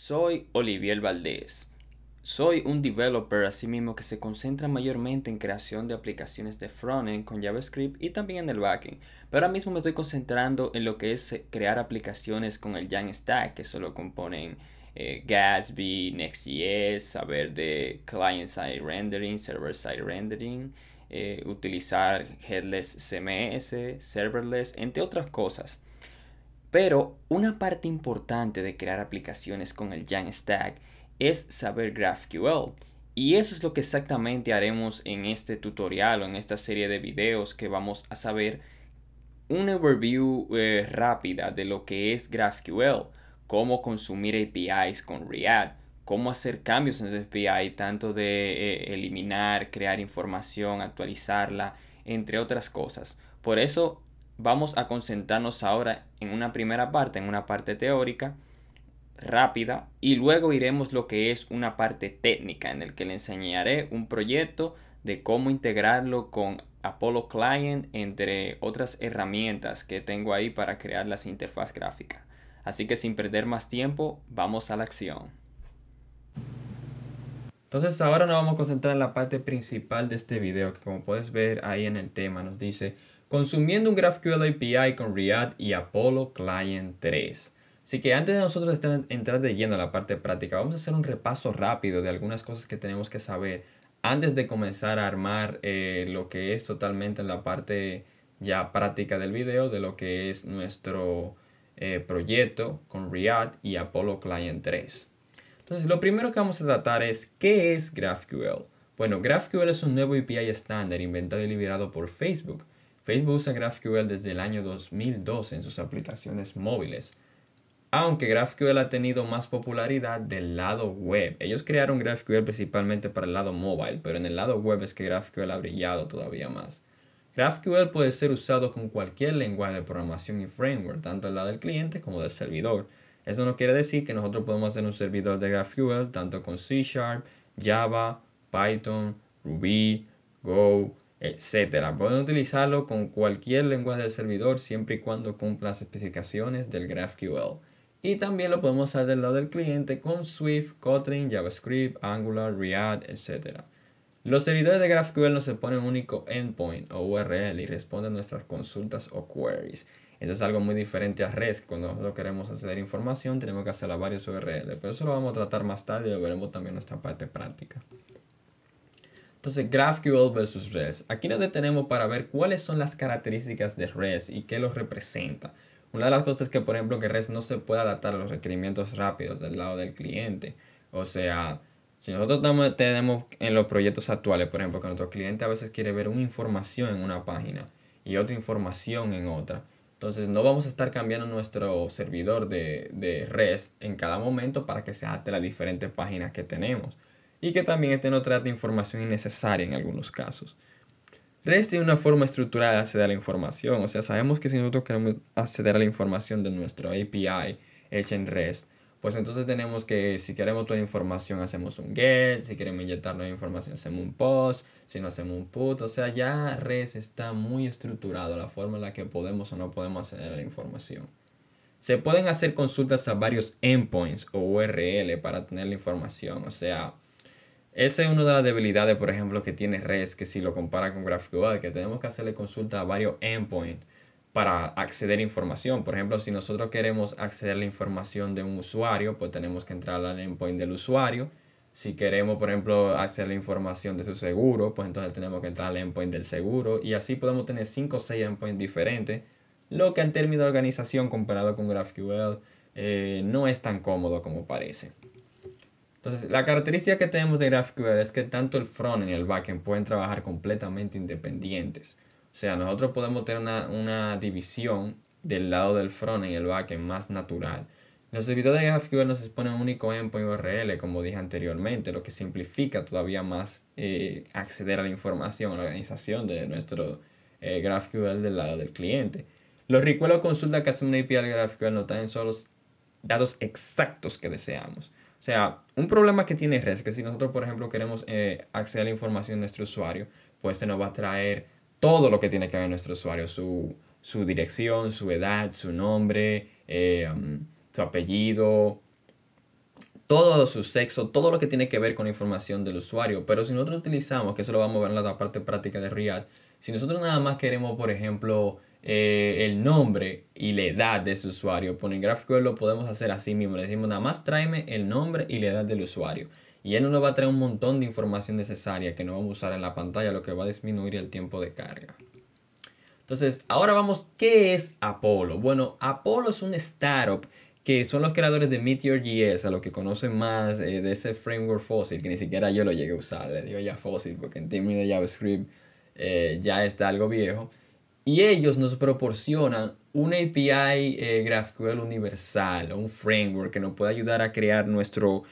Soy Olivier Valdés. Soy un developer asimismo que se concentra mayormente en creación de aplicaciones de frontend con JavaScript y también en el backend. Pero ahora mismo me estoy concentrando en lo que es eh, crear aplicaciones con el Stack, que solo componen eh, Gatsby, Next.js, saber de client-side rendering, server-side rendering, eh, utilizar headless CMS, serverless, entre otras cosas. Pero una parte importante de crear aplicaciones con el Stack es saber GraphQL. Y eso es lo que exactamente haremos en este tutorial o en esta serie de videos que vamos a saber una overview eh, rápida de lo que es GraphQL, cómo consumir APIs con React, cómo hacer cambios en el API, tanto de eh, eliminar, crear información, actualizarla, entre otras cosas. Por eso vamos a concentrarnos ahora en una primera parte, en una parte teórica, rápida y luego iremos lo que es una parte técnica en el que le enseñaré un proyecto de cómo integrarlo con Apollo Client entre otras herramientas que tengo ahí para crear las interfaz gráficas. Así que sin perder más tiempo, vamos a la acción. Entonces ahora nos vamos a concentrar en la parte principal de este video que como puedes ver ahí en el tema nos dice consumiendo un GraphQL API con React y Apollo Client 3. Así que antes de nosotros entrar de lleno a la parte práctica, vamos a hacer un repaso rápido de algunas cosas que tenemos que saber antes de comenzar a armar eh, lo que es totalmente en la parte ya práctica del video de lo que es nuestro eh, proyecto con React y Apollo Client 3. Entonces, lo primero que vamos a tratar es ¿qué es GraphQL? Bueno, GraphQL es un nuevo API estándar inventado y liberado por Facebook. Facebook usa GraphQL desde el año 2002 en sus aplicaciones móviles aunque GraphQL ha tenido más popularidad del lado web. Ellos crearon GraphQL principalmente para el lado mobile, pero en el lado web es que GraphQL ha brillado todavía más. GraphQL puede ser usado con cualquier lenguaje de programación y framework, tanto del lado del cliente como del servidor. Eso no quiere decir que nosotros podemos hacer un servidor de GraphQL tanto con C Sharp, Java, Python, Ruby, Go, etc. Pueden utilizarlo con cualquier lenguaje del servidor siempre y cuando cumpla las especificaciones del GraphQL. Y también lo podemos hacer del lado del cliente con Swift, Kotlin, JavaScript, Angular, React, etc. Los servidores de GraphQL no se ponen un único endpoint o URL y responden nuestras consultas o queries. Eso es algo muy diferente a REST. Cuando nosotros queremos acceder a información, tenemos que hacer a varios URL. Pero eso lo vamos a tratar más tarde y lo veremos también en nuestra parte práctica. Entonces, GraphQL versus REST. Aquí nos detenemos para ver cuáles son las características de REST y qué los representa. Una de las cosas es que, por ejemplo, que REST no se puede adaptar a los requerimientos rápidos del lado del cliente. O sea, si nosotros tenemos en los proyectos actuales, por ejemplo, que nuestro cliente a veces quiere ver una información en una página y otra información en otra. Entonces no vamos a estar cambiando nuestro servidor de, de REST en cada momento para que se adapte a las diferentes páginas que tenemos. Y que también este no trata información innecesaria en algunos casos. REST tiene una forma estructurada de acceder a la información. O sea, sabemos que si nosotros queremos acceder a la información de nuestro API hecha en REST, pues entonces tenemos que, si queremos toda la información, hacemos un get, si queremos inyectar nueva información, hacemos un post, si no hacemos un put, o sea, ya REST está muy estructurado, la forma en la que podemos o no podemos acceder a la información. Se pueden hacer consultas a varios endpoints o URL para tener la información, o sea, esa es una de las debilidades, por ejemplo, que tiene REST, que si lo compara con GraphQL, que tenemos que hacerle consulta a varios endpoints para acceder a información. Por ejemplo, si nosotros queremos acceder a la información de un usuario, pues tenemos que entrar al endpoint del usuario. Si queremos, por ejemplo, a la información de su seguro, pues entonces tenemos que entrar al endpoint del seguro. Y así podemos tener 5 o 6 endpoints diferentes, lo que en términos de organización comparado con GraphQL eh, no es tan cómodo como parece. Entonces, la característica que tenemos de GraphQL es que tanto el front y el backend pueden trabajar completamente independientes. O sea, nosotros podemos tener una, división del lado del front y el backend más natural. Los servidores de GraphQL nos exponen un único endpoint URL, como dije anteriormente, lo que simplifica todavía más eh, acceder a la información, a la organización de nuestro eh, GraphQL del lado del cliente. Los requests o consultas que hacen una API de GraphQL nos traen solo los datos exactos que deseamos. O sea, un problema que tiene REST es que si nosotros, por ejemplo, queremos eh, acceder a la información de nuestro usuario, pues se nos va a traer todo lo que tiene que ver nuestro usuario, su, dirección, su edad, su nombre, eh, um, su apellido, todo su sexo, todo lo que tiene que ver con la información del usuario. Pero si nosotros utilizamos, que eso lo vamos a ver en la parte práctica de React, si nosotros nada más queremos, por ejemplo, eh, el nombre y la edad de ese usuario, por el GraphQL lo podemos hacer así mismo. Le decimos nada más tráeme el nombre y la edad del usuario. Y él nos va a traer un montón de información necesaria que no vamos a usar en la pantalla, lo que va a disminuir el tiempo de carga. Entonces, ahora vamos, ¿qué es Apollo? Bueno, Apollo es un startup que son los creadores de Meteor.js, a los que conocen más eh, de ese framework fósil, que ni siquiera yo lo llegué a usar, le digo ya fósil, porque en términos de JavaScript eh, ya está algo viejo. Y ellos nos proporcionan una API eh, GraphQL universal, un framework que nos puede ayudar a crear nuestro,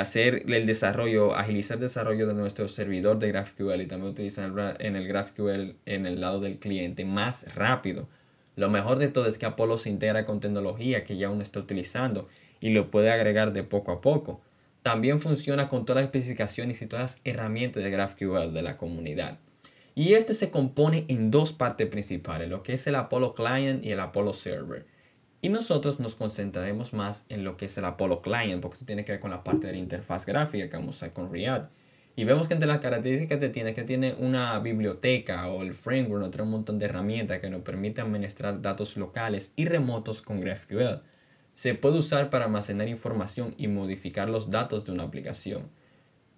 hacer el desarrollo, agilizar el desarrollo de nuestro servidor de GraphQL y también utilizar en el GraphQL en el lado del cliente más rápido lo mejor de todo es que Apollo se integra con tecnología que ya uno está utilizando y lo puede agregar de poco a poco. También funciona con todas las especificaciones y todas las herramientas de GraphQL de la comunidad. Y este se compone en dos partes principales, lo que es el Apollo Client y el Apollo Server. Y nosotros nos concentraremos más en lo que es el Apollo Client, porque tiene que ver con la parte de la interfaz gráfica que vamos a usar con React. Y vemos que entre las características que tiene, que tiene una biblioteca o el framework, un montón de herramientas que nos permiten administrar datos locales y remotos con GraphQL. Se puede usar para almacenar información y modificar los datos de una aplicación.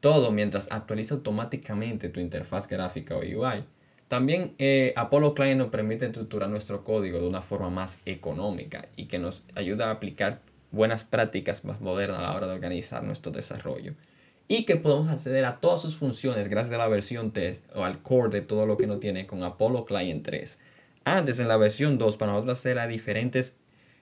Todo mientras actualiza automáticamente tu interfaz gráfica o UI. También eh, Apollo Client nos permite estructurar nuestro código de una forma más económica y que nos ayuda a aplicar buenas prácticas más modernas a la hora de organizar nuestro desarrollo y que podemos acceder a todas sus funciones gracias a la versión 3 o al core de todo lo que no tiene con Apollo Client 3. Antes en la versión 2 para nosotros hacer las diferentes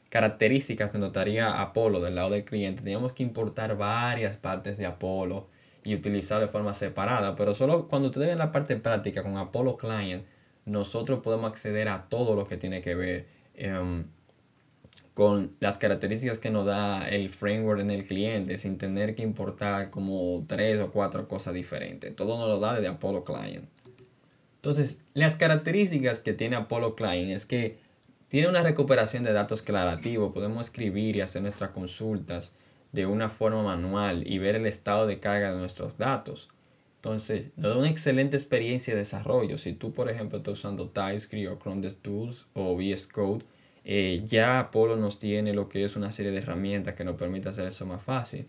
características que notaría Apollo del lado del cliente teníamos que importar varias partes de Apollo y utilizar de forma separada, pero solo cuando ustedes ven la parte práctica con Apollo Client nosotros podemos acceder a todo lo que tiene que ver um, con las características que nos da el framework en el cliente sin tener que importar como tres o cuatro cosas diferentes. Todo nos lo da desde Apollo Client. Entonces, las características que tiene Apollo Client es que tiene una recuperación de datos clarativo. Podemos escribir y hacer nuestras consultas de una forma manual y ver el estado de carga de nuestros datos. Entonces, nos da una excelente experiencia de desarrollo. Si tú, por ejemplo, estás usando TypeScript o Chrome Tools o VS Code, eh, ya Apollo nos tiene lo que es una serie de herramientas que nos permite hacer eso más fácil.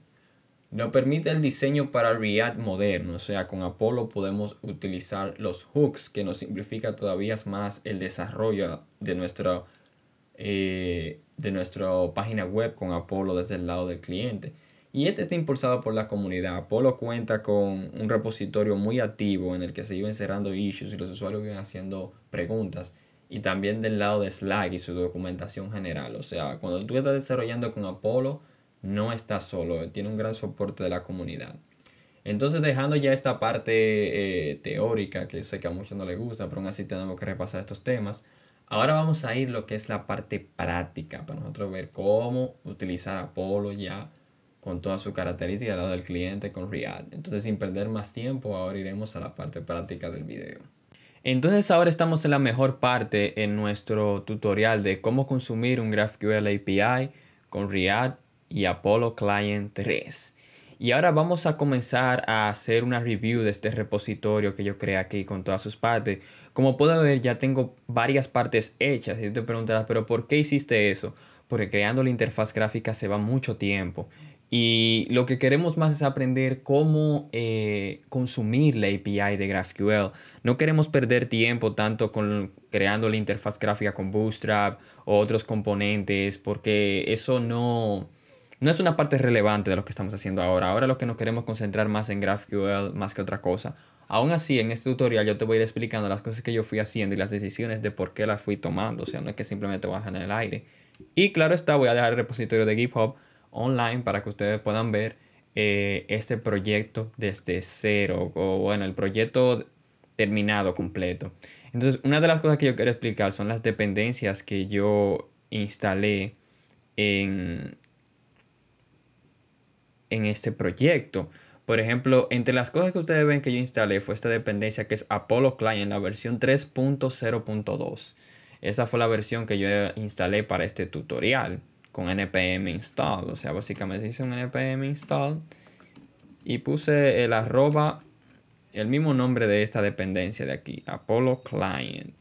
Nos permite el diseño para React moderno, o sea, con Apollo podemos utilizar los hooks que nos simplifica todavía más el desarrollo de nuestra, eh, de nuestra página web con Apollo desde el lado del cliente. Y este está impulsado por la comunidad. Apollo cuenta con un repositorio muy activo en el que se iban cerrando issues y los usuarios iban haciendo preguntas y también del lado de Slack y su documentación general. O sea, cuando tú estás desarrollando con Apollo, no estás solo, tiene un gran soporte de la comunidad. Entonces, dejando ya esta parte eh, teórica, que sé que a muchos no les gusta, pero aún así tenemos que repasar estos temas, ahora vamos a ir lo que es la parte práctica, para nosotros ver cómo utilizar Apollo ya con todas sus características al lado del cliente con React. Entonces, sin perder más tiempo, ahora iremos a la parte práctica del video. Entonces ahora estamos en la mejor parte en nuestro tutorial de cómo consumir un GraphQL API con React y Apollo Client 3. Y ahora vamos a comenzar a hacer una review de este repositorio que yo creé aquí con todas sus partes. Como puedo ver ya tengo varias partes hechas y te preguntarás, pero ¿por qué hiciste eso? Porque creando la interfaz gráfica se va mucho tiempo y lo que queremos más es aprender cómo eh, consumir la API de GraphQL. No queremos perder tiempo tanto con creando la interfaz gráfica con Bootstrap o otros componentes, porque eso no, no es una parte relevante de lo que estamos haciendo ahora. Ahora lo que nos queremos concentrar más en GraphQL más que otra cosa. Aún así, en este tutorial yo te voy a ir explicando las cosas que yo fui haciendo y las decisiones de por qué las fui tomando. O sea, no es que simplemente bajan en el aire. Y claro está, voy a dejar el repositorio de GitHub online para que ustedes puedan ver eh, este proyecto desde cero o bueno, el proyecto terminado completo. Entonces, una de las cosas que yo quiero explicar son las dependencias que yo instalé en, en este proyecto. Por ejemplo, entre las cosas que ustedes ven que yo instalé fue esta dependencia que es Apollo Client, la versión 3.0.2. Esa fue la versión que yo instalé para este tutorial con npm install. O sea, básicamente hice un npm install y puse el arroba, el mismo nombre de esta dependencia de aquí, Apollo Client.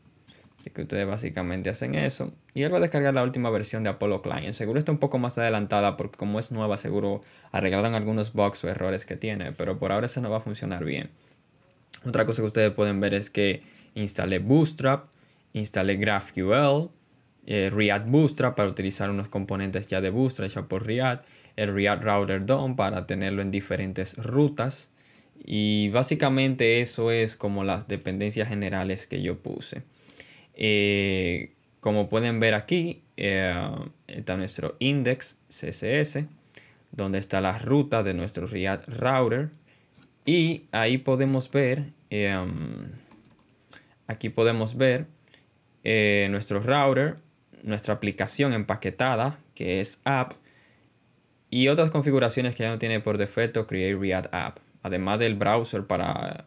Así que ustedes básicamente hacen eso. Y él va a descargar la última versión de Apollo Client. Seguro está un poco más adelantada porque como es nueva, seguro arreglaron algunos bugs o errores que tiene. Pero por ahora eso no va a funcionar bien. Otra cosa que ustedes pueden ver es que instalé Bootstrap, instalé GraphQL, eh, React Bootstrap para utilizar unos componentes ya de Bootstrap hecho por React, el React Router DOM para tenerlo en diferentes rutas. Y básicamente eso es como las dependencias generales que yo puse. Eh, como pueden ver aquí, eh, está nuestro index CSS, donde está la ruta de nuestro React Router. Y ahí podemos ver, aquí podemos ver nuestro router nuestra aplicación empaquetada, que es app, y otras configuraciones que ya no tiene por defecto Create React App, además del browser para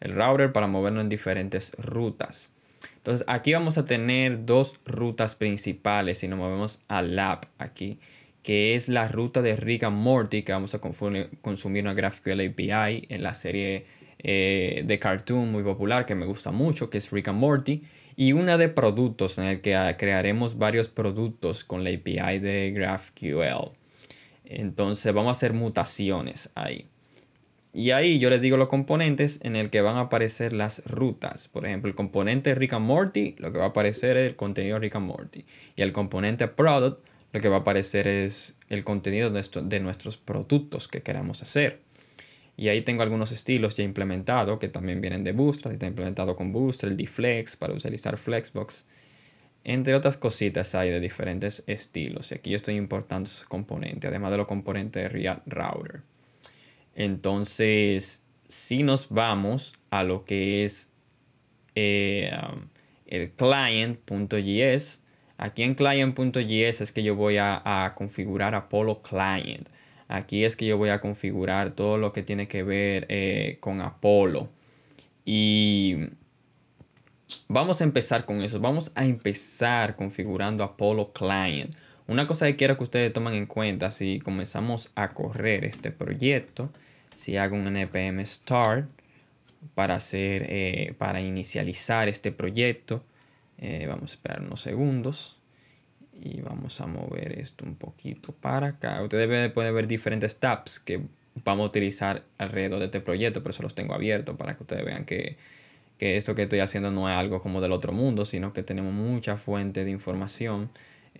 el router para movernos en diferentes rutas. Entonces aquí vamos a tener dos rutas principales si nos movemos al app aquí, que es la ruta de Rick and Morty, que vamos a consumir una GraphQL API en la serie eh, de cartoon muy popular que me gusta mucho, que es Rick and Morty y una de productos en el que ah, crearemos varios productos con la API de GraphQL. Entonces vamos a hacer mutaciones ahí. Y ahí yo les digo los componentes en el que van a aparecer las rutas. Por ejemplo, el componente Rick Morty, lo que va a aparecer es el contenido Rick Morty. Y el componente Product, lo que va a aparecer es el contenido de, nuestros productos que queramos hacer. Y ahí tengo algunos estilos ya implementados que también vienen de Bootstrap. Está implementado con Bootstrap, el Deflex para utilizar Flexbox. Entre otras cositas hay de diferentes estilos. Y aquí yo estoy importando esos componentes, además de los componentes de React Router. Entonces, si nos vamos a lo que es eh, um, el client.js, aquí en client.js es que yo voy a, configurar Apollo Client. Aquí es que yo voy a configurar todo lo que tiene que ver eh, con Apolo. Y vamos a empezar con eso. Vamos a empezar configurando Apollo Client. Una cosa que quiero que ustedes tomen en cuenta si comenzamos a correr este proyecto, si hago un npm start para hacer, eh, para inicializar este proyecto, eh, vamos a esperar unos segundos y vamos a mover esto un poquito para acá. Ustedes pueden ver diferentes tabs que vamos a utilizar alrededor de este proyecto, pero eso los tengo abiertos para que ustedes vean que, que esto que estoy haciendo no es algo como del otro mundo, sino que tenemos mucha fuente de información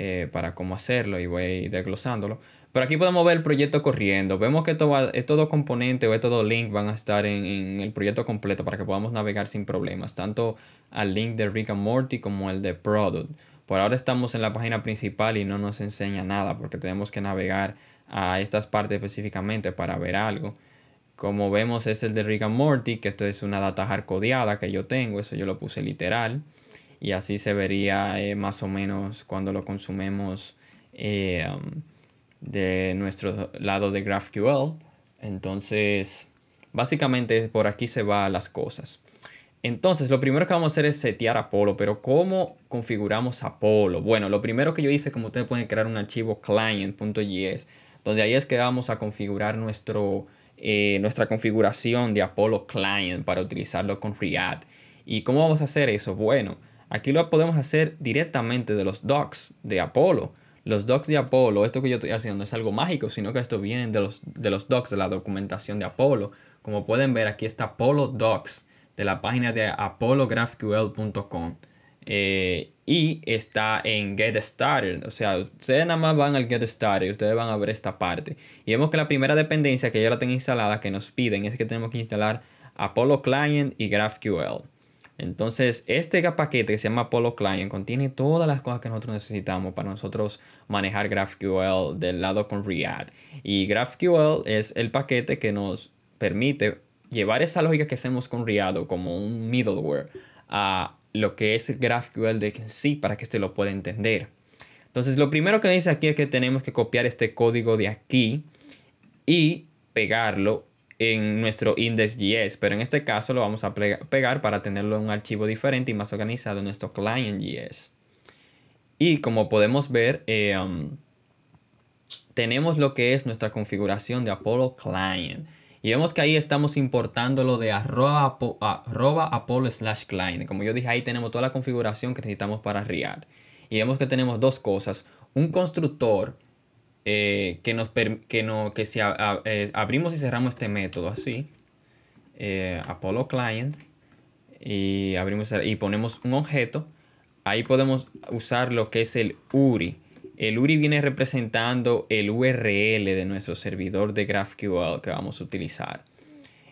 eh, para cómo hacerlo y voy a ir desglosándolo. Pero aquí podemos ver el proyecto corriendo. Vemos que estos dos componentes o estos dos links van a estar en, en, el proyecto completo para que podamos navegar sin problemas, tanto al link de Rick and Morty como el de Product. Por ahora estamos en la página principal y no nos enseña nada porque tenemos que navegar a estas partes específicamente para ver algo. Como vemos es el de Rick and Morty, que esto es una data hardcodeada que yo tengo, eso yo lo puse literal. Y así se vería eh, más o menos cuando lo consumemos eh, de nuestro lado de GraphQL. Entonces, básicamente por aquí se van las cosas. Entonces, lo primero que vamos a hacer es setear Apollo, pero ¿cómo configuramos Apollo? Bueno, lo primero que yo hice, como ustedes pueden crear un archivo client.js, donde ahí es que vamos a configurar nuestro, eh, nuestra configuración de Apollo Client para utilizarlo con React. ¿Y cómo vamos a hacer eso? Bueno, aquí lo podemos hacer directamente de los docs de Apollo. Los docs de Apollo, esto que yo estoy haciendo es algo mágico, sino que esto viene de los, de los docs de la documentación de Apollo. Como pueden ver, aquí está Apollo Docs de la página de apolographql.com. Eh, y está en Get Started. O sea, ustedes nada más van al Get Started y ustedes van a ver esta parte. Y vemos que la primera dependencia que ya la tengo instalada, que nos piden, es que tenemos que instalar Apollo Client y GraphQL. Entonces, este paquete que se llama Apollo Client contiene todas las cosas que nosotros necesitamos para nosotros manejar GraphQL del lado con React. Y GraphQL es el paquete que nos permite llevar esa lógica que hacemos con Riado como un middleware a lo que es GraphQL de sí para que este lo pueda entender. Entonces, lo primero que dice aquí es que tenemos que copiar este código de aquí y pegarlo en nuestro index.js, pero en este caso lo vamos a pegar para tenerlo en un archivo diferente y más organizado en nuestro client.js. Y como podemos ver, eh, um, tenemos lo que es nuestra configuración de Apollo Client. Y vemos que ahí estamos importando lo de arroba, Apollo slash client. Como yo dije, ahí tenemos toda la configuración que necesitamos para React. Y vemos que tenemos dos cosas. Un constructor eh, que, nos que, no, que si eh, abrimos y cerramos este método así, eh, Apollo Client, y, abrimos, y ponemos un objeto, ahí podemos usar lo que es el URI. El URI viene representando el URL de nuestro servidor de GraphQL que vamos a utilizar.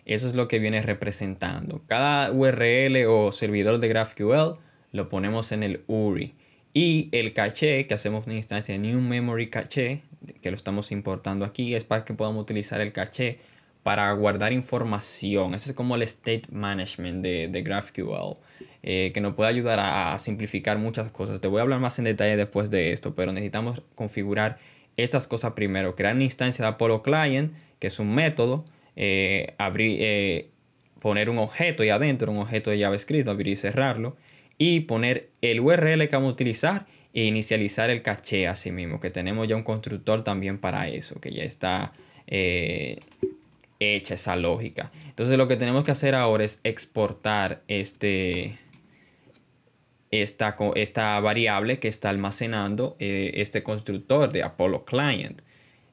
Eso es lo que viene representando. Cada URL o servidor de GraphQL lo ponemos en el URI. Y el caché, que hacemos una instancia New Memory Caché, que lo estamos importando aquí, es para que podamos utilizar el caché para guardar información. Ese es como el state management de, GraphQL, eh, que nos puede ayudar a, simplificar muchas cosas. Te voy a hablar más en detalle después de esto, pero necesitamos configurar estas cosas primero. Crear una instancia de Apollo Client, que es un método, eh, abrir, eh, poner un objeto y adentro, un objeto de JavaScript, abrir y cerrarlo, y poner el URL que vamos a utilizar e inicializar el caché así mismo, que tenemos ya un constructor también para eso, que ya está hecha esa lógica. Entonces lo que tenemos que hacer ahora es exportar este, esta, esta variable que está almacenando eh, este constructor de Apollo Client.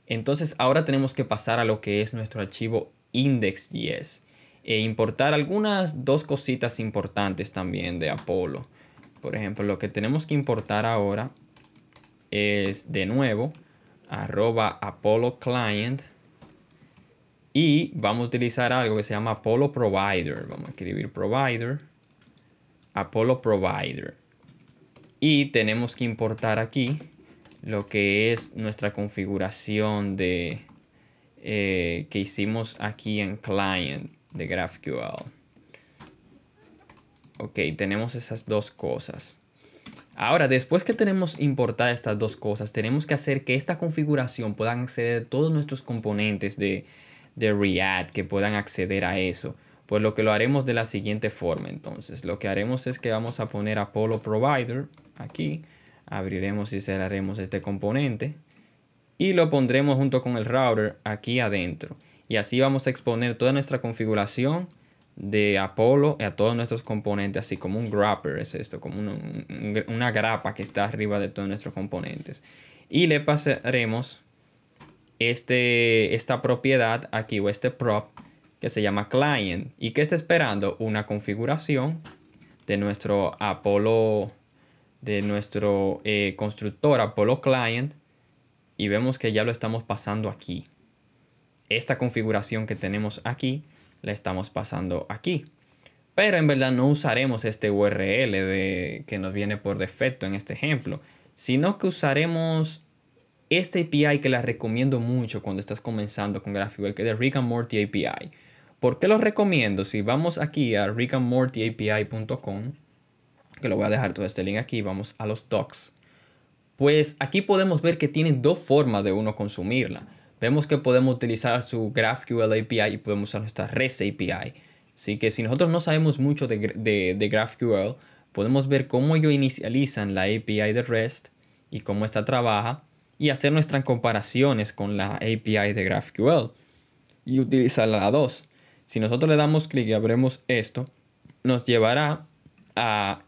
Entonces ahora tenemos que pasar a lo que es nuestro archivo index.js e importar algunas dos cositas importantes también de Apollo. Por ejemplo, lo que tenemos que importar ahora es de nuevo arroba Apollo Client y vamos a utilizar algo que se llama Apollo Provider. Vamos a escribir Provider. Apollo Provider. Y tenemos que importar aquí lo que es nuestra configuración de eh, que hicimos aquí en Client de GraphQL. Ok, tenemos esas dos cosas. Ahora, después que tenemos importadas estas dos cosas, tenemos que hacer que esta configuración puedan acceder todos nuestros componentes de, de React que puedan acceder a eso. Pues lo que lo haremos de la siguiente forma. Entonces, lo que haremos es que vamos a poner Apollo Provider aquí. Abriremos y cerraremos este componente. Y lo pondremos junto con el router aquí adentro. Y así vamos a exponer toda nuestra configuración de Apollo a todos nuestros componentes, así como un grapper es esto, como una grapa que está arriba de todos nuestros componentes. Y le pasaremos este, esta propiedad aquí o este prop que se llama client y que está esperando una configuración de nuestro Apollo, de nuestro eh, constructor Apollo Client y vemos que ya lo estamos pasando aquí. Esta configuración que tenemos aquí la estamos pasando aquí. Pero en verdad no usaremos este URL de, que nos viene por defecto en este ejemplo, sino que usaremos este API que la recomiendo mucho cuando estás comenzando con GraphQL, que es de Rick and Morty API. ¿Por qué lo recomiendo? Si vamos aquí a rickandmortyapi.com, que lo voy a dejar todo este link aquí, vamos a los docs. Pues aquí podemos ver que tienen dos formas de uno consumirla. Vemos que podemos utilizar su GraphQL API y podemos usar nuestra REST API. Así que si nosotros no sabemos mucho de, de GraphQL, podemos ver cómo ellos inicializan la API de REST y cómo esta trabaja y hacer nuestras comparaciones con la API de GraphQL y utilizar la 2. Si nosotros le damos clic y abrimos esto, nos llevará a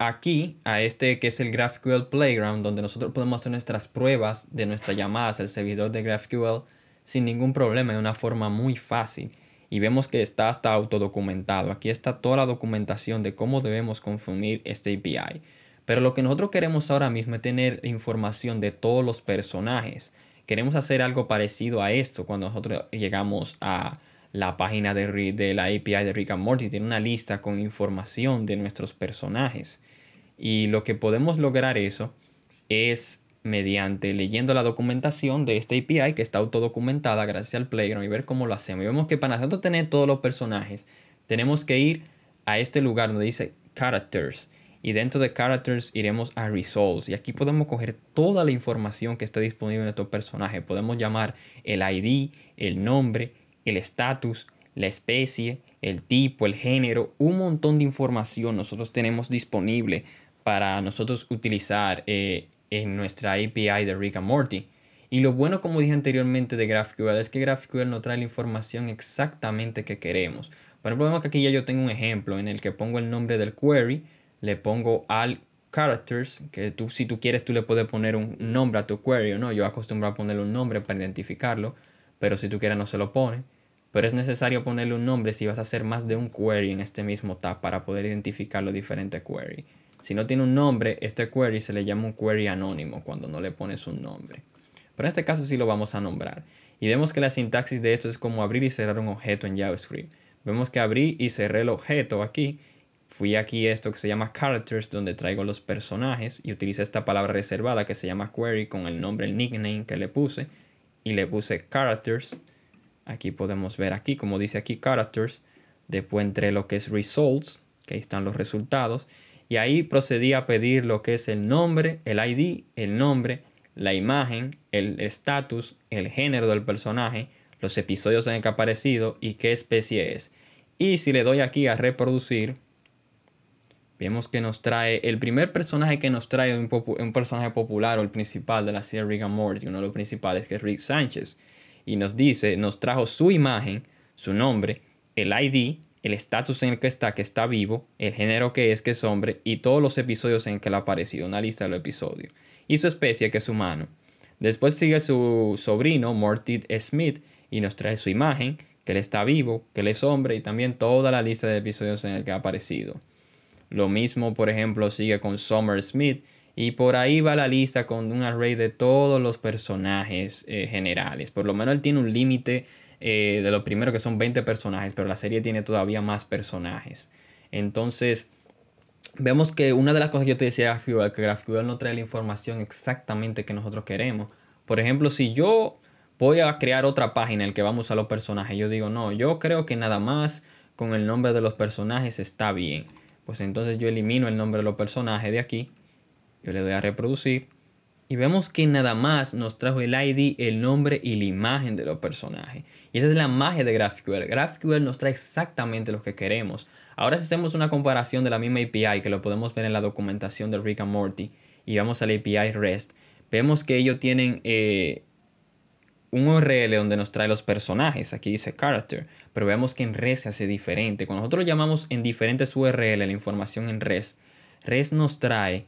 aquí, a este que es el GraphQL Playground, donde nosotros podemos hacer nuestras pruebas de nuestras llamadas al servidor de GraphQL sin ningún problema, de una forma muy fácil. Y vemos que está hasta autodocumentado. Aquí está toda la documentación de cómo debemos consumir este API. Pero lo que nosotros queremos ahora mismo es tener información de todos los personajes. Queremos hacer algo parecido a esto cuando nosotros llegamos a la página de, de la API de Rick and Morty. Tiene una lista con información de nuestros personajes. Y lo que podemos lograr eso es mediante leyendo la documentación de esta API que está autodocumentada gracias al Playground y ver cómo lo hacemos. Y vemos que para nosotros tener todos los personajes tenemos que ir a este lugar donde dice Characters y dentro de Characters iremos a Results y aquí podemos coger toda la información que está disponible en nuestro personaje. Podemos llamar el ID, el nombre, el estatus, la especie, el tipo, el género, un montón de información nosotros tenemos disponible para nosotros utilizar eh, en nuestra API de Rick and Morty. Y lo bueno, como dije anteriormente de GraphQL, es que GraphQL nos trae la información exactamente que queremos. Por ejemplo, vemos que aquí ya yo tengo un ejemplo en el que pongo el nombre del query, le pongo al characters, que tú si tú quieres tú le puedes poner un nombre a tu query o no. Yo acostumbro a ponerle un nombre para identificarlo, pero si tú quieres no se lo pone. Pero es necesario ponerle un nombre si vas a hacer más de un query en este mismo tab para poder identificar los diferentes query. Si no tiene un nombre, este query se le llama un query anónimo cuando no le pones un nombre. Pero en este caso sí lo vamos a nombrar. Y vemos que la sintaxis de esto es como abrir y cerrar un objeto en JavaScript. Vemos que abrí y cerré el objeto aquí. Fui aquí a esto que se llama characters, donde traigo los personajes y utilicé esta palabra reservada que se llama query con el nombre, el nickname que le puse. Y le puse characters. Aquí podemos ver aquí, como dice aquí characters. Después entré lo que es results, que ahí están los resultados. Y ahí procedí a pedir lo que es el nombre, el ID, el nombre, la imagen, el estatus, el género del personaje, los episodios en el que ha aparecido y qué especie es. Y si le doy aquí a reproducir, vemos que nos trae el primer personaje que nos trae un, personaje popular o el principal de la serie Rick and Morty, uno de los principales que es Rick Sánchez. Y nos dice, nos trajo su imagen, su nombre, el ID, el estatus en el que está, que está vivo, el género que es, que es hombre, y todos los episodios en que le ha aparecido, una lista de los episodios. Y su especie, que es humano. Después sigue su sobrino, Morty Smith, y nos trae su imagen, que él está vivo, que él es hombre y también toda la lista de episodios en el que ha aparecido. Lo mismo, por ejemplo, sigue con Summer Smith y por ahí va la lista con un array de todos los personajes eh, generales. Por lo menos él tiene un límite eh, de lo primero que son 20 personajes, pero la serie tiene todavía más personajes. Entonces, vemos que una de las cosas que yo te decía GraphQL, que GraphQL no trae la información exactamente que nosotros queremos. Por ejemplo, si yo voy a crear otra página en la que vamos a los personajes. Yo digo, no, yo creo que nada más con el nombre de los personajes está bien. Pues entonces yo elimino el nombre de los personajes de aquí. Yo le doy a reproducir. Y vemos que nada más nos trajo el ID, el nombre y la imagen de los personajes. Y esa es la magia de GraphQL. GraphQL nos trae exactamente lo que queremos. Ahora si hacemos una comparación de la misma API, que lo podemos ver en la documentación de Rick and Morty, y vamos a la API REST, vemos que ellos tienen eh, un URL donde nos trae los personajes, aquí dice character, pero vemos que en res se hace diferente. Cuando nosotros llamamos en diferentes URL la información en res, res nos trae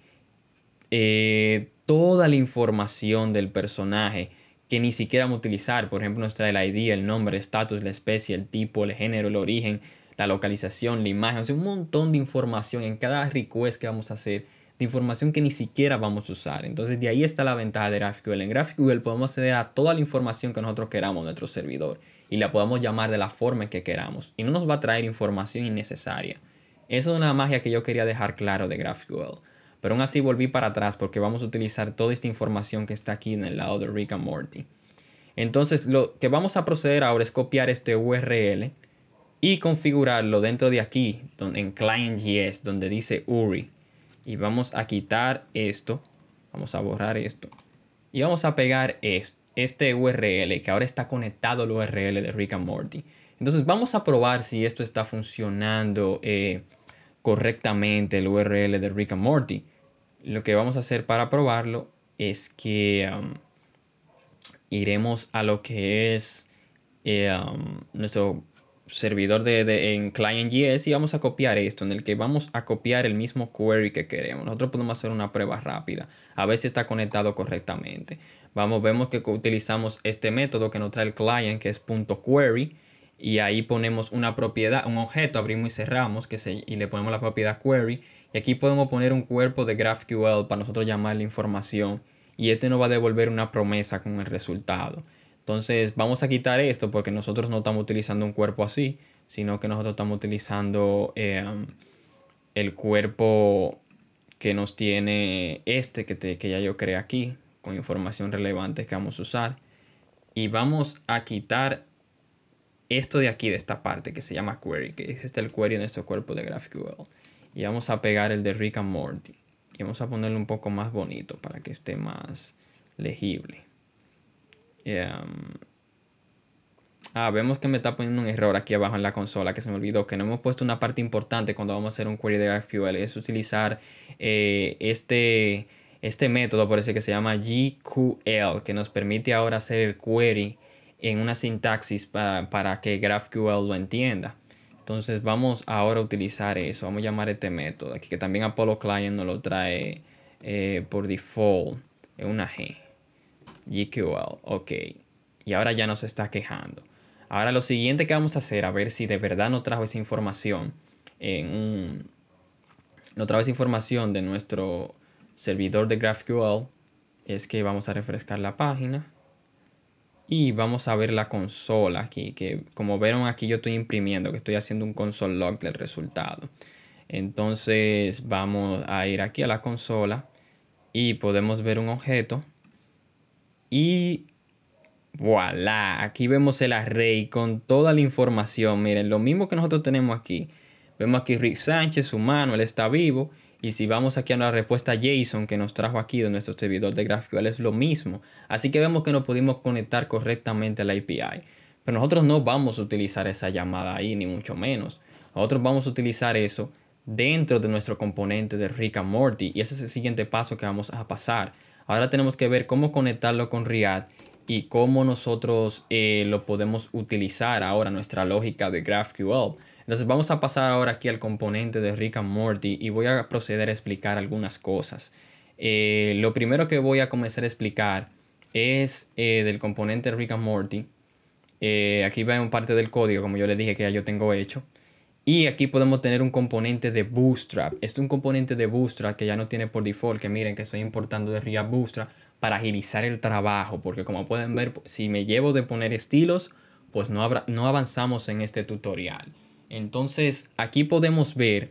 eh, toda la información del personaje que ni siquiera vamos a utilizar. Por ejemplo, nos trae el ID, el nombre, el estatus, la especie, el tipo, el género, el origen, la localización, la imagen. un montón de información en cada request que vamos a hacer información que ni siquiera vamos a usar. Entonces de ahí está la ventaja de GraphQL. En GraphQL podemos acceder a toda la información que nosotros queramos en nuestro servidor y la podemos llamar de la forma que queramos y no nos va a traer información innecesaria. Esa es una magia que yo quería dejar claro de GraphQL. Pero aún así volví para atrás porque vamos a utilizar toda esta información que está aquí en el lado de Rick and Morty. Entonces lo que vamos a proceder ahora es copiar este URL y configurarlo dentro de aquí, en ClientJS, donde dice URI y vamos a quitar esto, vamos a borrar esto y vamos a pegar este URL que ahora está conectado al URL de Rick and Morty. Entonces vamos a probar si esto está funcionando eh, correctamente el URL de Rick and Morty. Lo que vamos a hacer para probarlo es que um, iremos a lo que es eh, um, nuestro servidor de, en ClientJS y vamos a copiar esto, en el que vamos a copiar el mismo query que queremos. Nosotros podemos hacer una prueba rápida, a ver si está conectado correctamente. Vamos, vemos que utilizamos este método que nos trae el client, que es .query, y ahí ponemos una propiedad, un objeto, abrimos y cerramos, que se, y le ponemos la propiedad query, y aquí podemos poner un cuerpo de GraphQL para nosotros llamar la información, y este nos va a devolver una promesa con el resultado. Entonces vamos a quitar esto porque nosotros no estamos utilizando un cuerpo así, sino que nosotros estamos utilizando em, el cuerpo que nos tiene este que, que ya yo creé aquí con información relevante que vamos a usar. Y vamos a quitar esto de aquí, de esta parte que se llama query, que es este el query de nuestro cuerpo de GraphQL. Y vamos a pegar el de Rick and Morty. Y vamos a ponerlo un poco más bonito para que esté más legible. Em, ah, vemos que me está poniendo un error aquí abajo en la consola que se me olvidó, que no hemos puesto una parte importante cuando vamos a hacer un query de GraphQL, es utilizar eh, este, este método parece que se llama GQL, que nos permite ahora hacer el query en una sintaxis para que GraphQL lo entienda. Entonces vamos ahora a utilizar eso. Vamos a llamar este método aquí, que también Apollo Client nos lo trae eh, por default. Es una G. GQL. Ok. Y ahora ya nos está quejando. Ahora lo siguiente que vamos a hacer, a ver si de verdad nos trajo esa información en un... Nos trajo esa información de nuestro servidor de GraphQL. Es que vamos a refrescar la página. Y vamos a ver la consola aquí, que como vieron aquí yo estoy imprimiendo, que estoy haciendo un console log del resultado. Entonces vamos a ir aquí a la consola y podemos ver un objeto. Y voilà, aquí vemos el array con toda la información. Miren, lo mismo que nosotros tenemos aquí. Vemos aquí Rick Sánchez, humano, él está vivo. Y si vamos aquí a la respuesta JSON que nos trajo aquí de nuestro servidor de GraphQL es lo mismo. Así que vemos que no pudimos conectar correctamente a la API. Pero nosotros no vamos a utilizar esa llamada ahí, ni mucho menos. Nosotros vamos a utilizar eso dentro de nuestro componente de Rick and Morty. Y ese es el siguiente paso que vamos a pasar. Ahora tenemos que ver cómo conectarlo con React y cómo nosotros eh, lo podemos utilizar ahora, nuestra lógica de GraphQL. Entonces vamos a pasar ahora aquí al componente de Rick and Morty y voy a proceder a explicar algunas cosas. Eh, lo primero que voy a comenzar a explicar es eh, del componente Rick and Morty. Eh, aquí va en parte del código, como yo les dije que ya yo tengo hecho. Y aquí podemos tener un componente de Bootstrap. Este es un componente de Bootstrap que ya no tiene por default, que miren que estoy importando de React Bootstrap para agilizar el trabajo, porque como pueden ver, si me llevo de poner estilos, pues no, no avanzamos en este tutorial. Entonces aquí podemos ver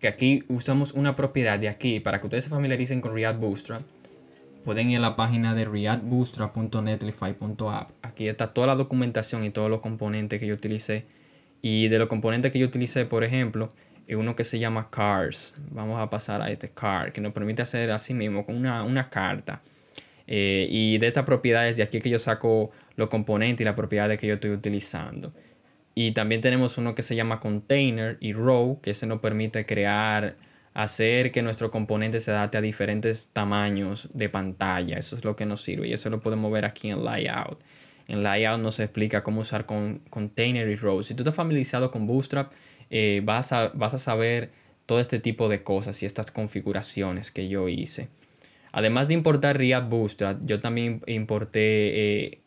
que aquí usamos una propiedad de aquí para que ustedes se familiaricen con React Bootstrap. Pueden ir a la página de reactbootstrap.netlify.app. Aquí está toda la documentación y todos los componentes que yo utilicé. Y de los componentes que yo utilicé, por ejemplo, uno que se llama cars. Vamos a pasar a este car que nos permite hacer así mismo con una, carta. Eh, y de estas propiedades de aquí que yo saco los componentes y las propiedades que yo estoy utilizando. Y también tenemos uno que se llama container y row, que se nos permite crear, hacer que nuestro componente se adapte a diferentes tamaños de pantalla. Eso es lo que nos sirve y eso lo podemos ver aquí en layout. En layout nos explica cómo usar con container y row. Si tú estás familiarizado con Bootstrap, eh, vas, a, vas a saber todo este tipo de cosas y estas configuraciones que yo hice. Además de importar React Bootstrap, yo también importé eh,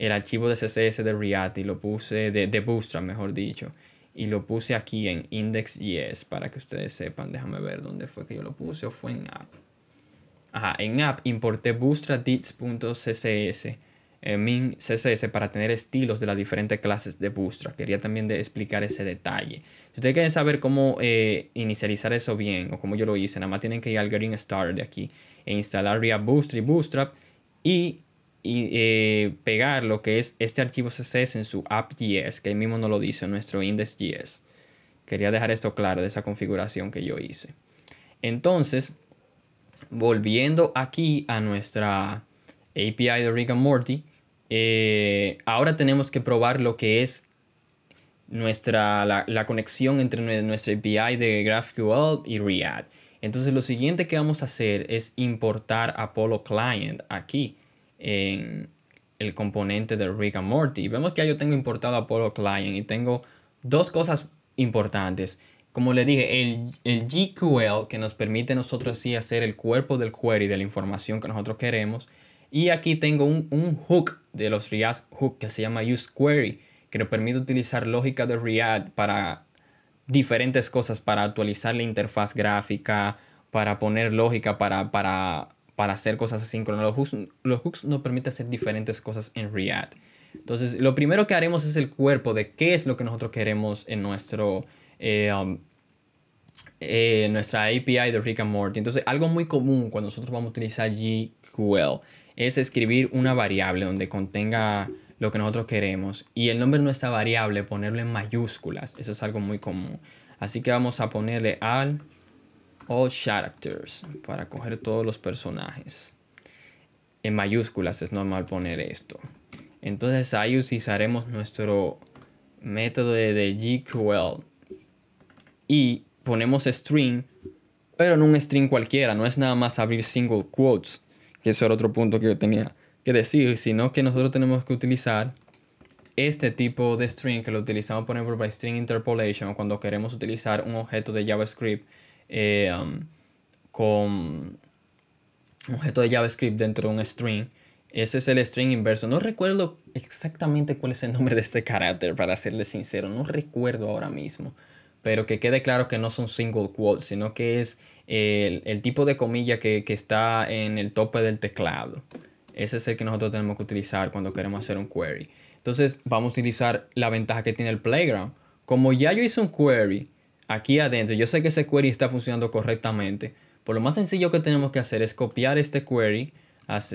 el archivo de CSS de React y lo puse, de, de Bootstrap mejor dicho, y lo puse aquí en index.js para que ustedes sepan. Déjame ver dónde fue que yo lo puse o fue en app. Ajá, en app importé bootstrapdits.css en min CSS para tener estilos de las diferentes clases de Bootstrap. Quería también explicar ese detalle. Si ustedes quieren saber cómo eh, inicializar eso bien o cómo yo lo hice, nada más tienen que ir al Getting Started de aquí e instalar React Bootstrap y Bootstrap y y eh, pegar lo que es este archivo CSS en su app.js, que ahí mismo no lo dice nuestro index.js. Quería dejar esto claro de esa configuración que yo hice. Entonces, volviendo aquí a nuestra API de Rick and Morty, eh, ahora tenemos que probar lo que es nuestra, la, la, conexión entre nuestra API de GraphQL y React. Entonces lo siguiente que vamos a hacer es importar Apollo Client aquí en el componente de Rick and Morty. Vemos que yo tengo importado Apollo Client y tengo dos cosas importantes. Como le dije, el, el GQL que nos permite nosotros sí hacer el cuerpo del query de la información que nosotros queremos. Y aquí tengo un, un hook de los React Hook que se llama useQuery, que nos permite utilizar lógica de React para diferentes cosas, para actualizar la interfaz gráfica, para poner lógica, para, para para hacer cosas asíncronas. Los hooks, los hooks nos permiten hacer diferentes cosas en React. Entonces, lo primero que haremos es el cuerpo de qué es lo que nosotros queremos en nuestro, eh, um, eh, nuestra API de Rick and Morty. Entonces, algo muy común cuando nosotros vamos a utilizar GQL es escribir una variable donde contenga lo que nosotros queremos y el nombre de nuestra variable ponerlo en mayúsculas. Eso es algo muy común. Así que vamos a ponerle al all characters para coger todos los personajes. En mayúsculas es normal poner esto. Entonces ahí utilizaremos nuestro método de, GQL y ponemos string pero en un string cualquiera, no es nada más abrir single quotes, que eso era otro punto que yo tenía que decir, sino que nosotros tenemos que utilizar este tipo de string que lo utilizamos por ejemplo para string interpolation cuando queremos utilizar un objeto de JavaScript eh, um, con objeto de JavaScript dentro de un string. Ese es el string inverso. No recuerdo exactamente cuál es el nombre de este carácter, para serle sincero. No recuerdo ahora mismo. Pero que quede claro que no son single quotes, sino que es el, tipo de comilla que, que, está en el tope del teclado. Ese es el que nosotros tenemos que utilizar cuando queremos hacer un query. Entonces vamos a utilizar la ventaja que tiene el Playground. Como ya yo hice un query aquí adentro, yo sé que ese query está funcionando correctamente. Por lo más sencillo que tenemos que hacer es copiar este query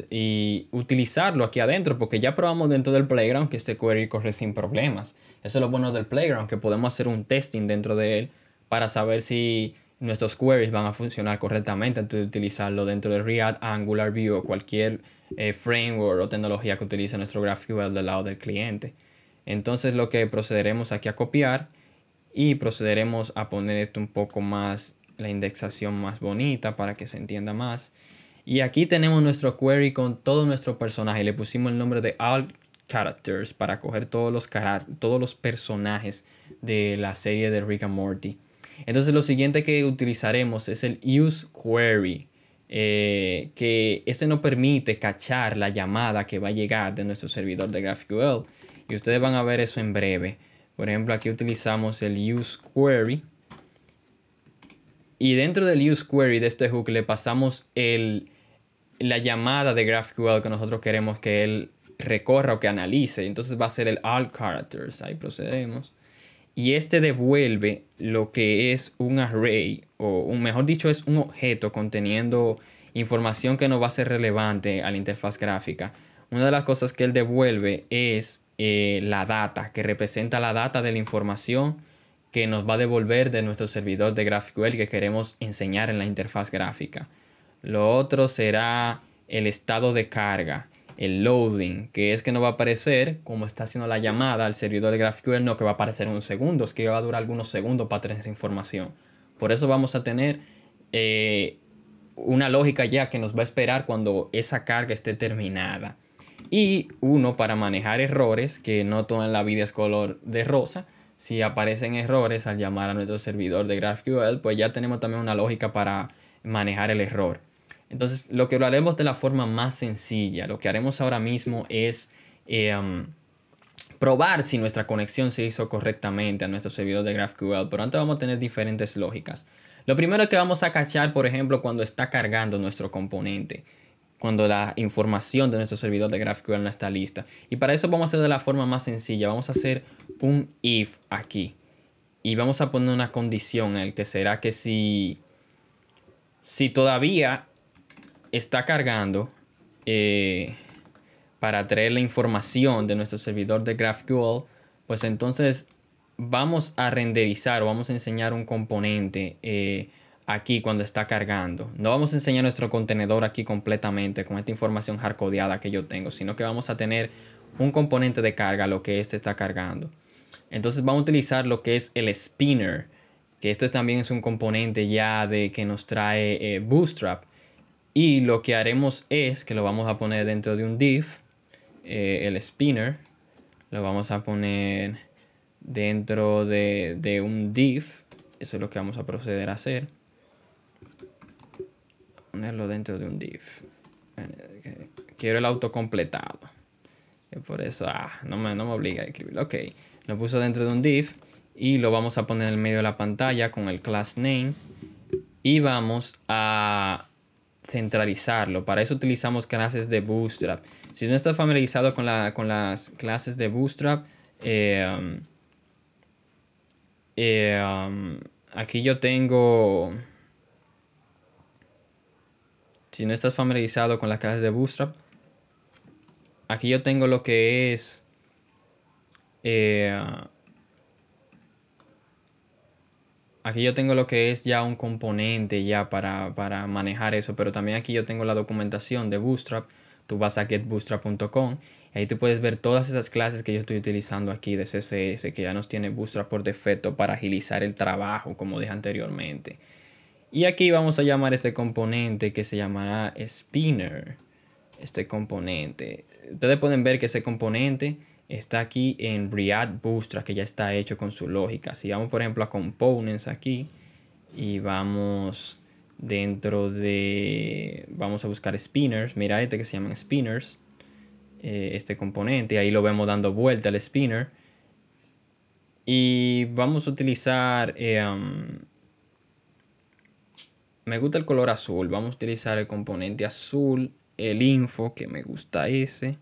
y utilizarlo aquí adentro, porque ya probamos dentro del Playground que este query corre sin problemas. Eso es lo bueno del Playground, que podemos hacer un testing dentro de él para saber si nuestros queries van a funcionar correctamente antes de utilizarlo dentro de React, Angular, Vue o cualquier eh, framework o tecnología que utilice nuestro GraphQL del lado del cliente. Entonces lo que procederemos aquí a copiar y procederemos a poner esto un poco más, la indexación más bonita para que se entienda más. Y aquí tenemos nuestro query con todo nuestro personaje. Le pusimos el nombre de all characters para coger todos los, todos los personajes de la serie de Rick and Morty. Entonces lo siguiente que utilizaremos es el use query. Eh, que ese no permite cachar la llamada que va a llegar de nuestro servidor de GraphQL. Y ustedes van a ver eso en breve. Por ejemplo, aquí utilizamos el use query. Y dentro del use query de este hook le pasamos el, la llamada de GraphQL que nosotros queremos que él recorra o que analice. Entonces va a ser el all characters. Ahí procedemos y este devuelve lo que es un array, o un, mejor dicho, es un objeto conteniendo información que no va a ser relevante a la interfaz gráfica. Una de las cosas que él devuelve es eh, la data, que representa la data de la información que nos va a devolver de nuestro servidor de GraphQL que queremos enseñar en la interfaz gráfica. Lo otro será el estado de carga el loading, que es que no va a aparecer como está haciendo la llamada al servidor de GraphQL, no que va a aparecer en unos segundos, que va a durar algunos segundos para tener esa información. Por eso vamos a tener eh, una lógica ya que nos va a esperar cuando esa carga esté terminada. Y uno para manejar errores, que no toda la vida es color de rosa. Si aparecen errores al llamar a nuestro servidor de GraphQL, pues ya tenemos también una lógica para manejar el error. Entonces, lo que hablaremos de la forma más sencilla, lo que haremos ahora mismo es eh, um, probar si nuestra conexión se hizo correctamente a nuestro servidor de GraphQL, pero antes vamos a tener diferentes lógicas. Lo primero que vamos a cachar, por ejemplo, cuando está cargando nuestro componente, cuando la información de nuestro servidor de GraphQL no está lista. Y para eso vamos a hacer de la forma más sencilla, vamos a hacer un if aquí. Y vamos a poner una condición en el que será que si, si todavía está cargando eh, para traer la información de nuestro servidor de GraphQL, pues entonces vamos a renderizar o vamos a enseñar un componente eh, aquí cuando está cargando. No vamos a enseñar nuestro contenedor aquí completamente con esta información hardcodeada que yo tengo, sino que vamos a tener un componente de carga, lo que este está cargando. Entonces vamos a utilizar lo que es el spinner, que esto también es un componente ya de que nos trae eh, Bootstrap. Y lo que haremos es que lo vamos a poner dentro de un div, eh, el spinner, lo vamos a poner dentro de, un div, eso es lo que vamos a proceder a hacer. Ponerlo dentro de un div. Quiero el autocompletado. Por eso, ah, no, me, no me obliga a escribirlo. Ok, lo puso dentro de un div y lo vamos a poner en el medio de la pantalla con el class name. Y vamos a centralizarlo. Para eso utilizamos clases de Bootstrap. Si no estás familiarizado con, la, con las clases de Bootstrap, eh, um, eh, um, aquí yo tengo... Si no estás familiarizado con las clases de Bootstrap, aquí yo tengo lo que es... Eh, Aquí yo tengo lo que es ya un componente ya para, manejar eso, pero también aquí yo tengo la documentación de Bootstrap. Tú vas a getbootstrap.com y ahí tú puedes ver todas esas clases que yo estoy utilizando aquí de CSS, que ya nos tiene Bootstrap por defecto para agilizar el trabajo, como dije anteriormente. Y aquí vamos a llamar este componente que se llamará spinner. Este componente. Ustedes pueden ver que ese componente está aquí en React Bootstrap, que ya está hecho con su lógica. Si vamos, por ejemplo, a Components aquí y vamos dentro de... Vamos a buscar spinners. Mira este que se llaman spinners. Eh, este componente. Ahí lo vemos dando vuelta al spinner. Y vamos a utilizar... Eh, um, me gusta el color azul. Vamos a utilizar el componente azul. El info, que me gusta ese.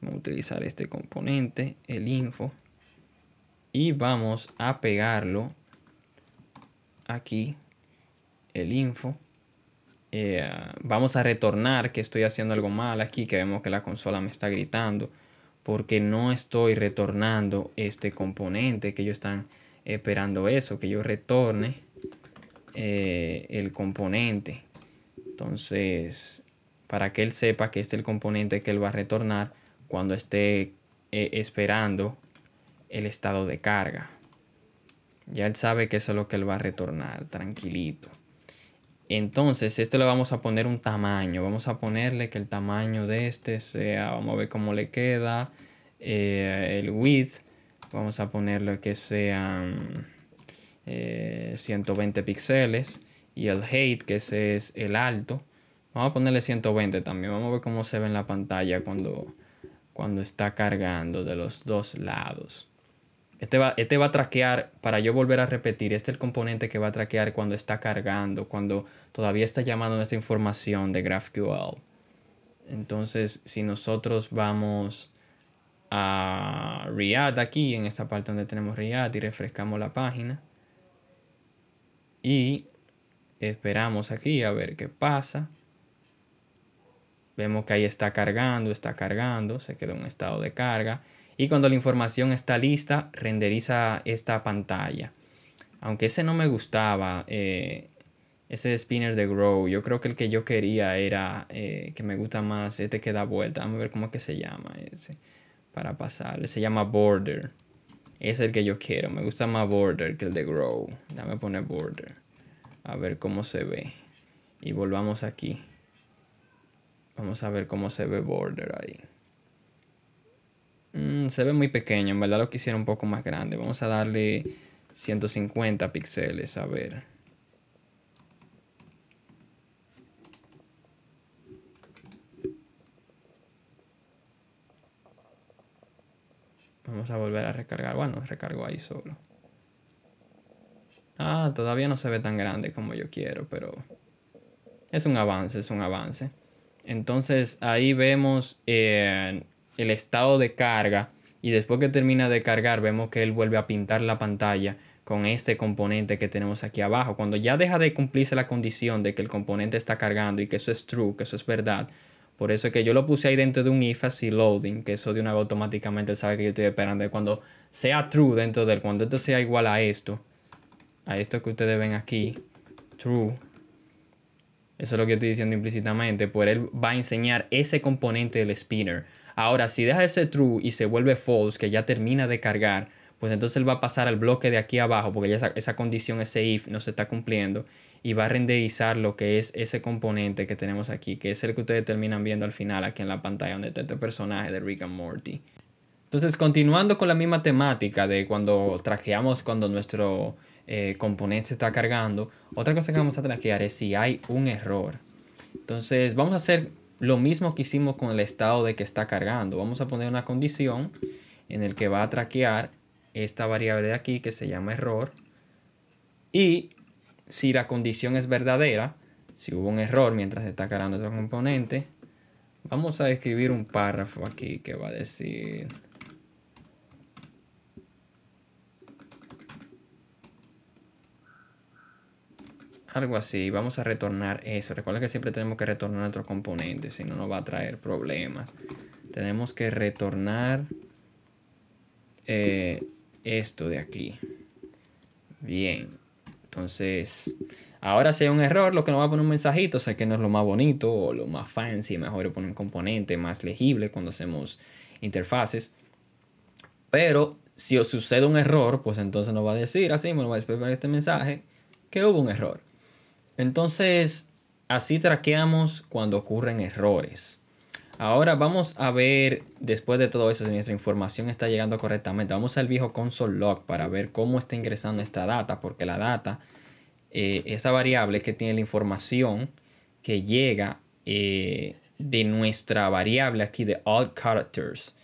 Vamos a utilizar este componente, el info. Y vamos a pegarlo aquí, el info. Eh, vamos a retornar que estoy haciendo algo mal aquí, que vemos que la consola me está gritando, porque no estoy retornando este componente que ellos están esperando eso, que yo retorne eh, el componente. Entonces, para que él sepa que este es el componente que él va a retornar, cuando esté eh, esperando el estado de carga. Ya él sabe que eso es lo que él va a retornar, tranquilito. Entonces, este le vamos a poner un tamaño. Vamos a ponerle que el tamaño de este sea, vamos a ver cómo le queda. Eh, el width, vamos a ponerle que sean 120 eh, píxeles. Y el height, que ese es el alto. Vamos a ponerle 120 también. Vamos a ver cómo se ve en la pantalla cuando, cuando está cargando de los dos lados. Este va, este va a traquear, para yo volver a repetir, este es el componente que va a traquear cuando está cargando, cuando todavía está llamando nuestra información de GraphQL. Entonces, si nosotros vamos a React aquí, en esta parte donde tenemos React y refrescamos la página. Y esperamos aquí a ver qué pasa. Vemos que ahí está cargando, está cargando, se quedó en estado de carga. Y cuando la información está lista, renderiza esta pantalla. Aunque ese no me gustaba, eh, ese spinner de Grow, yo creo que el que yo quería era, eh, que me gusta más, este que da vuelta. Vamos a ver cómo es que se llama ese, para pasarle. Se llama Border. Es el que yo quiero. Me gusta más Border que el de Grow. Dame poner Border. A ver cómo se ve. Y volvamos aquí. Vamos a ver cómo se ve border ahí. Mm, se ve muy pequeño, en verdad lo quisiera un poco más grande. Vamos a darle 150 píxeles, a ver. Vamos a volver a recargar. Bueno, recargo ahí solo. Ah, todavía no se ve tan grande como yo quiero, pero es un avance, es un avance. Entonces ahí vemos eh, el estado de carga y después que termina de cargar vemos que él vuelve a pintar la pantalla con este componente que tenemos aquí abajo. Cuando ya deja de cumplirse la condición de que el componente está cargando y que eso es true, que eso es verdad, por eso es que yo lo puse ahí dentro de un if así loading, que eso de una vez automáticamente sabe que yo estoy esperando. cuando sea true dentro de él, cuando esto sea igual a esto, a esto que ustedes ven aquí, true, eso es lo que estoy diciendo implícitamente, pues él va a enseñar ese componente del spinner. Ahora, si deja ese true y se vuelve false, que ya termina de cargar, pues entonces él va a pasar al bloque de aquí abajo, porque ya esa, condición, ese if, no se está cumpliendo, y va a renderizar lo que es ese componente que tenemos aquí, que es el que ustedes terminan viendo al final aquí en la pantalla, donde está este personaje de Rick and Morty. Entonces, continuando con la misma temática de cuando trajeamos, cuando nuestro eh, componente se está cargando. Otra cosa que vamos a traquear es si hay un error. Entonces vamos a hacer lo mismo que hicimos con el estado de que está cargando. Vamos a poner una condición en el que va a traquear esta variable de aquí que se llama error. Y si la condición es verdadera, si hubo un error mientras está cargando otro componente, vamos a escribir un párrafo aquí que va a decir algo así. Vamos a retornar eso. Recuerda que siempre tenemos que retornar nuestro componente, si no nos va a traer problemas. Tenemos que retornar eh, esto de aquí. Bien. Entonces, ahora si hay un error, lo que nos va a poner un mensajito, sé que no es lo más bonito o lo más fancy, mejor poner un componente más legible cuando hacemos interfaces. Pero si os sucede un error, pues entonces nos va a decir así, me va a despedir este mensaje que hubo un error. Entonces, así traqueamos cuando ocurren errores. Ahora vamos a ver, después de todo eso, si nuestra información está llegando correctamente. Vamos al viejo console log para ver cómo está ingresando esta data, porque la data, eh, esa variable que tiene la información que llega eh, de nuestra variable aquí de all characters.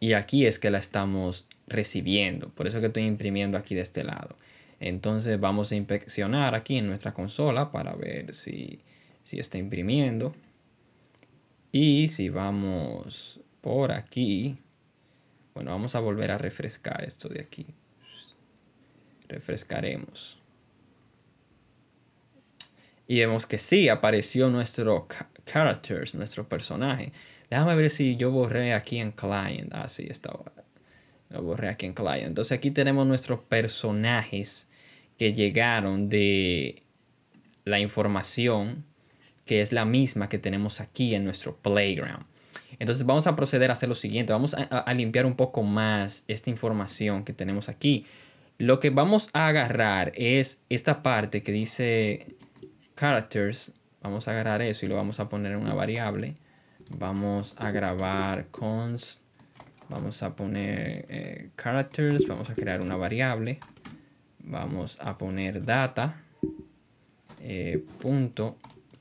Y aquí es que la estamos recibiendo. Por eso que estoy imprimiendo aquí de este lado. Entonces vamos a inspeccionar aquí en nuestra consola para ver si, si está imprimiendo. Y si vamos por aquí, bueno, vamos a volver a refrescar esto de aquí. Refrescaremos. Y vemos que sí, apareció nuestro characters, nuestro personaje. Déjame ver si yo borré aquí en client. Ah, sí, está. Lo borré aquí en client. Entonces aquí tenemos nuestros personajes que llegaron de la información que es la misma que tenemos aquí en nuestro playground. Entonces vamos a proceder a hacer lo siguiente. Vamos a, limpiar un poco más esta información que tenemos aquí. Lo que vamos a agarrar es esta parte que dice characters. Vamos a agarrar eso y lo vamos a poner en una variable. Vamos a grabar const. Vamos a poner eh, characters. Vamos a crear una variable. Vamos a poner data. Eh, punto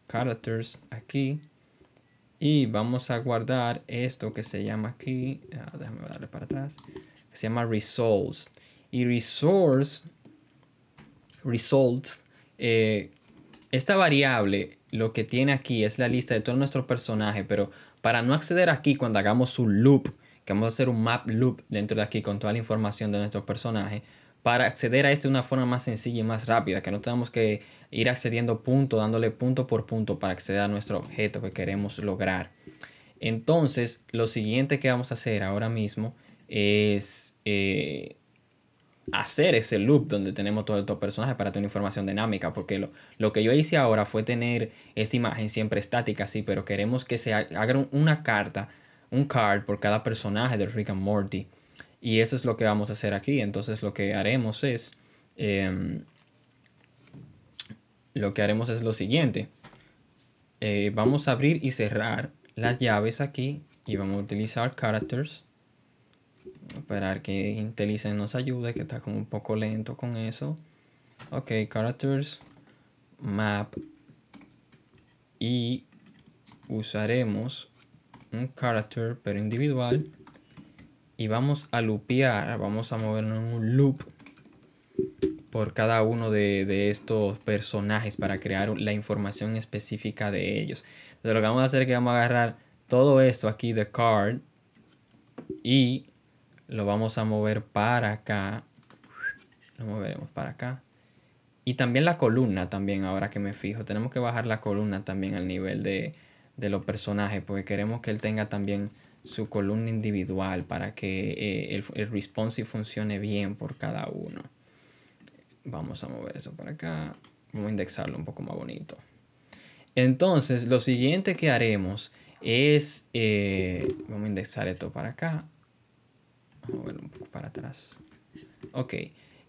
characters aquí. Y vamos a guardar esto que se llama aquí, ah, déjame darle para atrás, se llama results. Y resource, results, eh, esta variable lo que tiene aquí es la lista de todos nuestros personajes, pero para no acceder aquí cuando hagamos un loop, que vamos a hacer un map loop dentro de aquí con toda la información de nuestros personajes, para acceder a esto de una forma más sencilla y más rápida, que no tengamos que ir accediendo punto, dándole punto por punto para acceder a nuestro objeto que queremos lograr. Entonces, lo siguiente que vamos a hacer ahora mismo es eh, hacer ese loop donde tenemos todos estos personajes para tener información dinámica, porque lo, lo, que yo hice ahora fue tener esta imagen siempre estática, sí, pero queremos que se haga una carta, un card por cada personaje de Rick and Morty. Y eso es lo que vamos a hacer aquí. Entonces lo que haremos es... Em, lo que haremos es lo siguiente. Eh, vamos a abrir y cerrar las llaves aquí y vamos a utilizar characters. esperar que IntelliSense nos ayude, que está como un poco lento con eso. Ok, characters, map. Y usaremos un character pero individual y vamos a loopear, vamos a movernos en un loop por cada uno de, estos personajes para crear la información específica de ellos. Entonces lo que vamos a hacer es que vamos a agarrar todo esto aquí de card y lo vamos a mover para acá. Lo moveremos para acá. Y también la columna, también ahora que me fijo. Tenemos que bajar la columna también al nivel de, de los personajes porque queremos que él tenga también su columna individual para que eh, el, el responsive funcione bien por cada uno. Vamos a mover eso para acá. Vamos a indexarlo un poco más bonito. Entonces, lo siguiente que haremos es... Eh, vamos a indexar esto para acá. Vamos a moverlo un poco para atrás. Ok.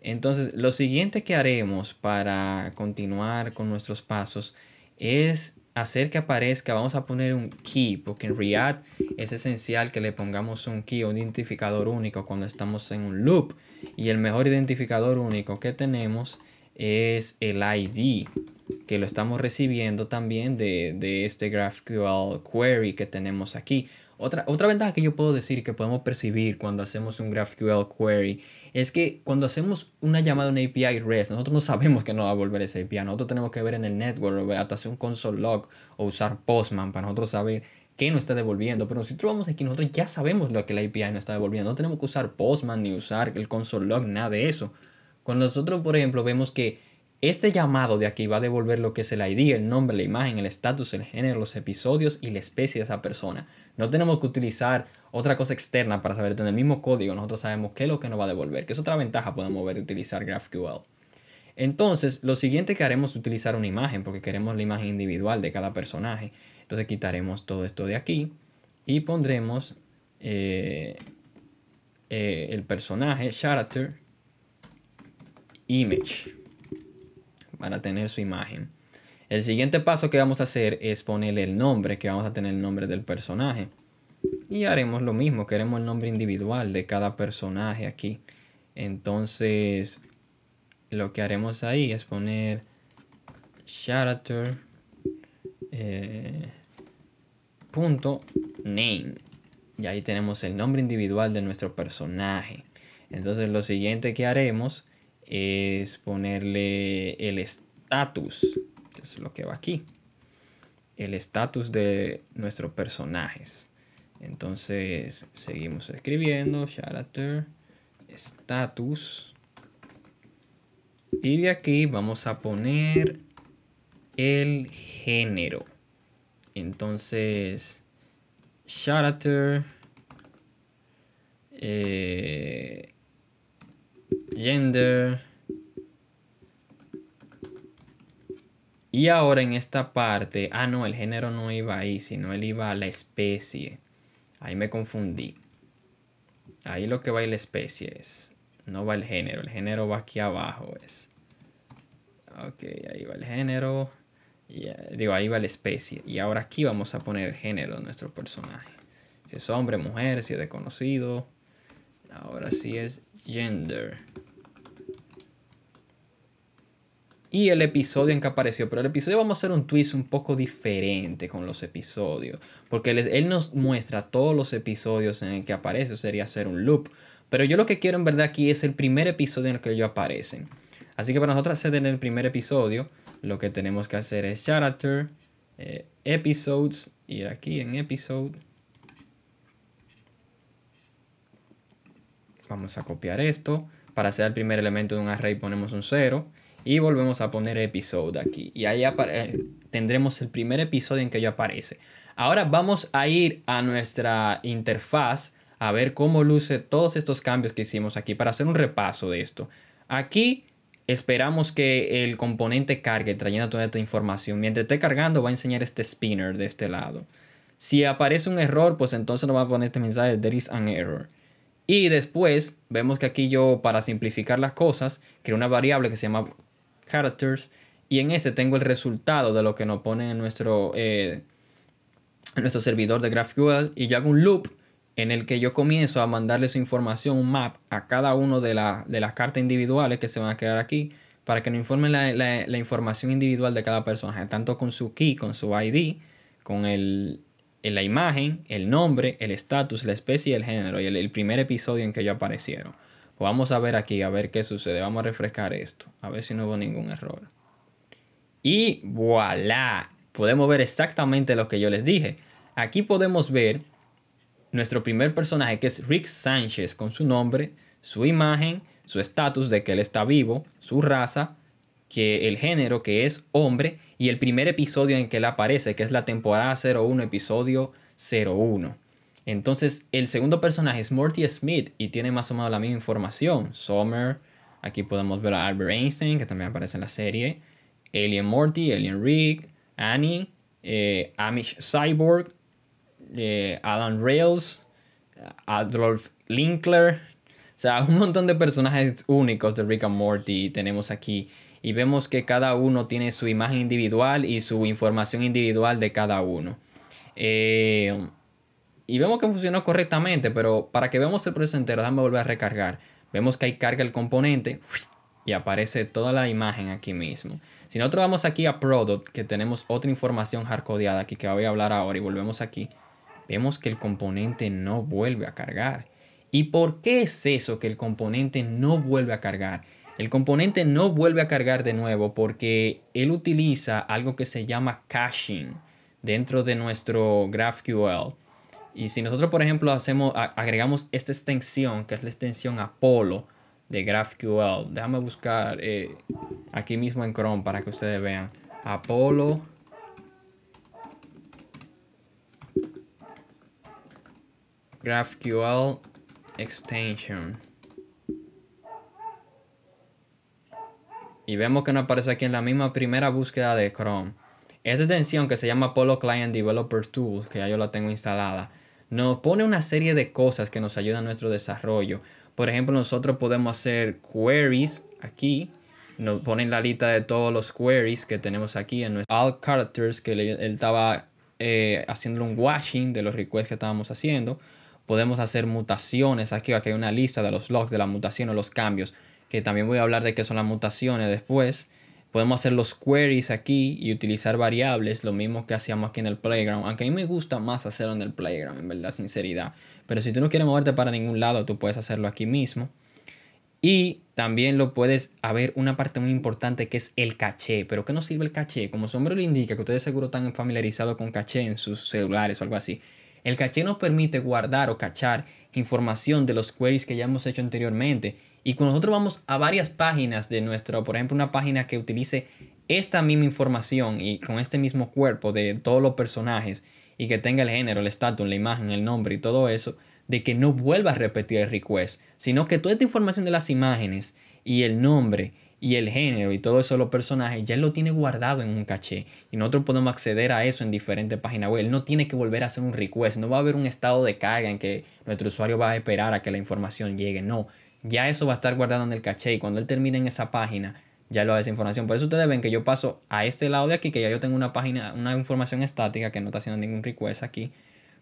Entonces, lo siguiente que haremos para continuar con nuestros pasos es hacer que aparezca, vamos a poner un key, porque en React es esencial que le pongamos un key, un identificador único cuando estamos en un loop. Y el mejor identificador único que tenemos es el ID, que lo estamos recibiendo también de, de este GraphQL query que tenemos aquí. Otra, otra ventaja que yo puedo decir que podemos percibir cuando hacemos un GraphQL query es que cuando hacemos una llamada a una API REST, nosotros no sabemos que nos va a volver esa API. Nosotros tenemos que ver en el network, hasta hacer un console log o usar Postman para nosotros saber qué nos está devolviendo. Pero si vamos aquí, nosotros ya sabemos lo que la API nos está devolviendo. No tenemos que usar Postman ni usar el console log, nada de eso. Cuando nosotros, por ejemplo, vemos que este llamado de aquí va a devolver lo que es el ID, el nombre, la imagen, el estatus, el género, los episodios y la especie de esa persona. No tenemos que utilizar otra cosa externa para saber, en el mismo código nosotros sabemos qué es lo que nos va a devolver, que es otra ventaja podemos ver utilizar GraphQL. Entonces, lo siguiente que haremos es utilizar una imagen, porque queremos la imagen individual de cada personaje. Entonces quitaremos todo esto de aquí y pondremos eh, eh, el personaje, character, image para tener su imagen. El siguiente paso que vamos a hacer es ponerle el nombre, que vamos a tener el nombre del personaje. Y haremos lo mismo, queremos el nombre individual de cada personaje aquí. Entonces, lo que haremos ahí es poner character eh, punto name. Y ahí tenemos el nombre individual de nuestro personaje. Entonces, lo siguiente que haremos es ponerle el estatus es lo que va aquí. El estatus de nuestros personajes. Entonces seguimos escribiendo character status. Y de aquí vamos a poner el género. Entonces, character eh, gender Y ahora en esta parte, ah no, el género no iba ahí, sino él iba a la especie. Ahí me confundí. Ahí lo que va es la especie es, no va el género, el género va aquí abajo es. Ok, ahí va el género. Y, eh, digo, ahí va la especie. Y ahora aquí vamos a poner el género de nuestro personaje. Si es hombre, mujer, si es desconocido. Ahora sí es gender y el episodio en que apareció. Pero el episodio vamos a hacer un twist un poco diferente con los episodios. Porque él, nos muestra todos los episodios en el que aparece. Sería hacer un loop. Pero yo lo que quiero en verdad aquí es el primer episodio en el que ellos aparecen. Así que para nosotros hacer en el primer episodio, lo que tenemos que hacer es character, eh, episodes, ir aquí en episode. Vamos a copiar esto. Para hacer el primer elemento de un array ponemos un 0 y volvemos a poner episodio aquí. Y ahí eh, tendremos el primer episodio en que ya aparece. Ahora vamos a ir a nuestra interfaz a ver cómo luce todos estos cambios que hicimos aquí para hacer un repaso de esto. Aquí esperamos que el componente cargue trayendo toda esta información. Mientras esté cargando va a enseñar este spinner de este lado. Si aparece un error, pues entonces nos va a poner este mensaje, there is an error. Y después vemos que aquí yo, para simplificar las cosas, creo una variable que se llama characters y en ese tengo el resultado de lo que nos pone en nuestro, eh, nuestro servidor de GraphQL y yo hago un loop en el que yo comienzo a mandarle su información, un map a cada uno de, de las cartas individuales que se van a quedar aquí para que nos informen la, la, información individual de cada personaje, tanto con su key, con su ID, con el, la imagen, el nombre, el estatus, la especie y el género y el, el primer episodio en que ellos aparecieron. Vamos a ver aquí, a ver qué sucede. Vamos a refrescar esto, a ver si no hubo ningún error. Y voilà, podemos ver exactamente lo que yo les dije. Aquí podemos ver nuestro primer personaje que es Rick Sánchez con su nombre, su imagen, su estatus de que él está vivo, su raza, que el género que es hombre y el primer episodio en que él aparece que es la temporada 01, episodio 01. Entonces, el segundo personaje es Morty Smith y tiene más o menos la misma información. Summer, aquí podemos ver a Albert Einstein, que también aparece en la serie. Alien Morty, Alien Rick, Annie, eh, Amish Cyborg, eh, Alan Rails, Adolf Linkler. O sea, un montón de personajes únicos de Rick and Morty tenemos aquí. Y vemos que cada uno tiene su imagen individual y su información individual de cada uno. Eh, y vemos que funcionó correctamente, pero para que veamos el proceso entero, déjame volver a recargar. Vemos que ahí carga el componente y aparece toda la imagen aquí mismo. Si nosotros vamos aquí a Product, que tenemos otra información hardcodeada aquí que voy a hablar ahora y volvemos aquí, vemos que el componente no vuelve a cargar. ¿Y por qué es eso que el componente no vuelve a cargar? El componente no vuelve a cargar de nuevo porque él utiliza algo que se llama caching dentro de nuestro GraphQL. Y si nosotros, por ejemplo, hacemos, agregamos esta extensión, que es la extensión Apollo de GraphQL, déjame buscar eh, aquí mismo en Chrome para que ustedes vean. Apollo GraphQL extension. Y vemos que nos aparece aquí en la misma primera búsqueda de Chrome. Esta extensión que se llama Apollo Client Developer Tools, que ya yo la tengo instalada, nos pone una serie de cosas que nos ayudan a nuestro desarrollo. Por ejemplo, nosotros podemos hacer queries aquí nos ponen la lista de todos los queries que tenemos aquí en nuestro all characters que él estaba eh, haciendo un washing de los requests que estábamos haciendo. Podemos hacer mutaciones aquí, aquí hay una lista de los logs de la mutación o los cambios, que también voy a hablar de qué son las mutaciones después. Podemos hacer los queries aquí y utilizar variables, lo mismo que hacíamos aquí en el playground. Aunque a mí me gusta más hacerlo en el playground, en verdad, sinceridad. Pero si tú no quieres moverte para ningún lado, tú puedes hacerlo aquí mismo. Y también lo puedes haber una parte muy importante que es el caché. ¿Pero qué nos sirve el caché? Como su nombre lo indica, que ustedes seguro están familiarizados con caché en sus celulares o algo así. El caché nos permite guardar o cachar información de los queries que ya hemos hecho anteriormente. Y cuando nosotros vamos a varias páginas de nuestro, por ejemplo, una página que utilice esta misma información y con este mismo cuerpo de todos los personajes y que tenga el género, el estatus, la imagen, el nombre y todo eso, de que no vuelva a repetir el request, sino que toda esta información de las imágenes y el nombre y el género y todo eso de los personajes ya lo tiene guardado en un caché y nosotros podemos acceder a eso en diferentes páginas web. Él no tiene que volver a hacer un request, no va a haber un estado de carga en que nuestro usuario va a esperar a que la información llegue, no. Ya eso va a estar guardado en el caché y cuando él termine en esa página ya lo esa información. Por eso ustedes ven que yo paso a este lado de aquí, que ya yo tengo una página, una información estática que no está haciendo ningún request aquí.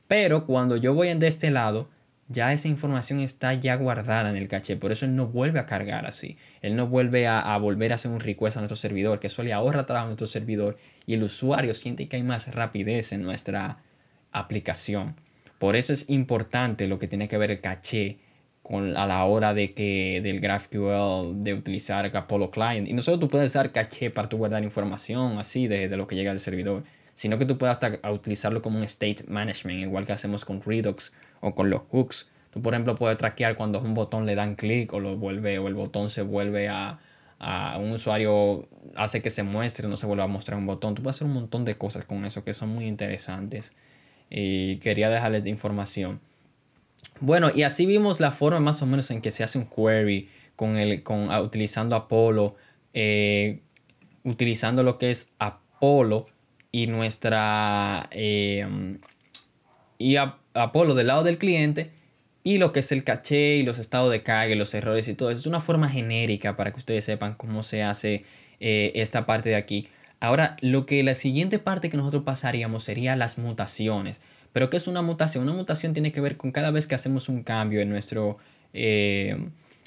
Pero cuando yo voy de este lado, ya esa información está ya guardada en el caché, por eso él no vuelve a cargar así. Él no vuelve a, volver a hacer un request a nuestro servidor, que eso le ahorra trabajo a nuestro servidor y el usuario siente que hay más rapidez en nuestra aplicación. Por eso es importante lo que tiene que ver el caché con, a la hora de que del GraphQL de utilizar Apollo Client. Y no solo tú puedes usar caché para tu guardar información así de, de lo que llega al servidor, sino que tú puedes hasta utilizarlo como un state management, igual que hacemos con Redux o con los hooks. Tú, por ejemplo, puedes traquear cuando un botón le dan clic o lo vuelve o el botón se vuelve a, a, un usuario hace que se muestre, no se vuelva a mostrar un botón. Tú puedes hacer un montón de cosas con eso que son muy interesantes. Y quería dejarles de información. Bueno, y así vimos la forma más o menos en que se hace un query con el, con, ah, utilizando Apollo, eh, utilizando lo que es Apollo y nuestra eh, y Apolo del lado del cliente y lo que es el caché y los estados de carga y los errores y todo eso. Es una forma genérica para que ustedes sepan cómo se hace eh, esta parte de aquí. Ahora, lo que la siguiente parte que nosotros pasaríamos sería las mutaciones. Pero ¿qué es una mutación? Una mutación tiene que ver con cada vez que hacemos un cambio en nuestro... Eh,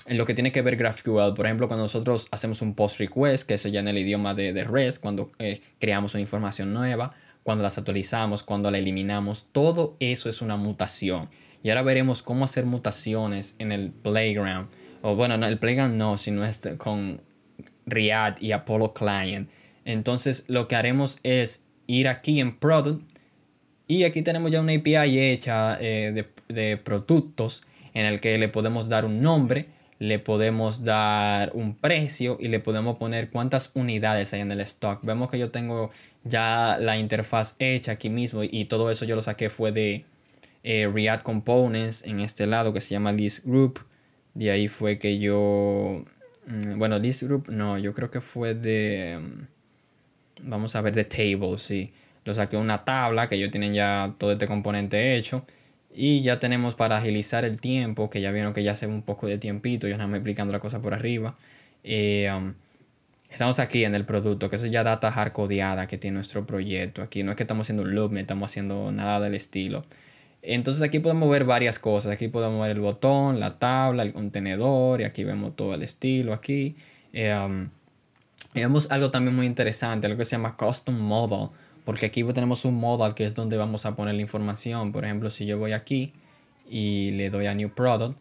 en lo que tiene que ver GraphQL, por ejemplo, cuando nosotros hacemos un post request, que es ya en el idioma de, de REST, cuando eh, creamos una información nueva, cuando las actualizamos, cuando la eliminamos, todo eso es una mutación. Y ahora veremos cómo hacer mutaciones en el Playground. O bueno, no, el Playground no, sino este, con React y Apollo Client. Entonces lo que haremos es ir aquí en Product y aquí tenemos ya una API hecha eh, de, de productos en el que le podemos dar un nombre, le podemos dar un precio y le podemos poner cuántas unidades hay en el stock. Vemos que yo tengo ya la interfaz hecha aquí mismo y todo eso yo lo saqué fue de eh, React Components en este lado que se llama List Group. De ahí fue que yo, mm, bueno, List Group no, yo creo que fue de, mm, vamos a ver, de Table, sí. Lo saqué una tabla que yo tienen ya todo este componente hecho. Y ya tenemos para agilizar el tiempo, que ya vieron que ya hace un poco de tiempito, yo no me explicando la cosa por arriba. Eh, um, Estamos aquí en el producto, que eso ya data hardcodeada que tiene nuestro proyecto. Aquí no es que estamos haciendo un loop, ni estamos haciendo nada del estilo. Entonces aquí podemos ver varias cosas. Aquí podemos ver el botón, la tabla, el contenedor y aquí vemos todo el estilo aquí. Eh, um, vemos algo también muy interesante, algo que se llama Custom Model, porque aquí tenemos un modal que es donde vamos a poner la información. Por ejemplo, si yo voy aquí y le doy a New Product,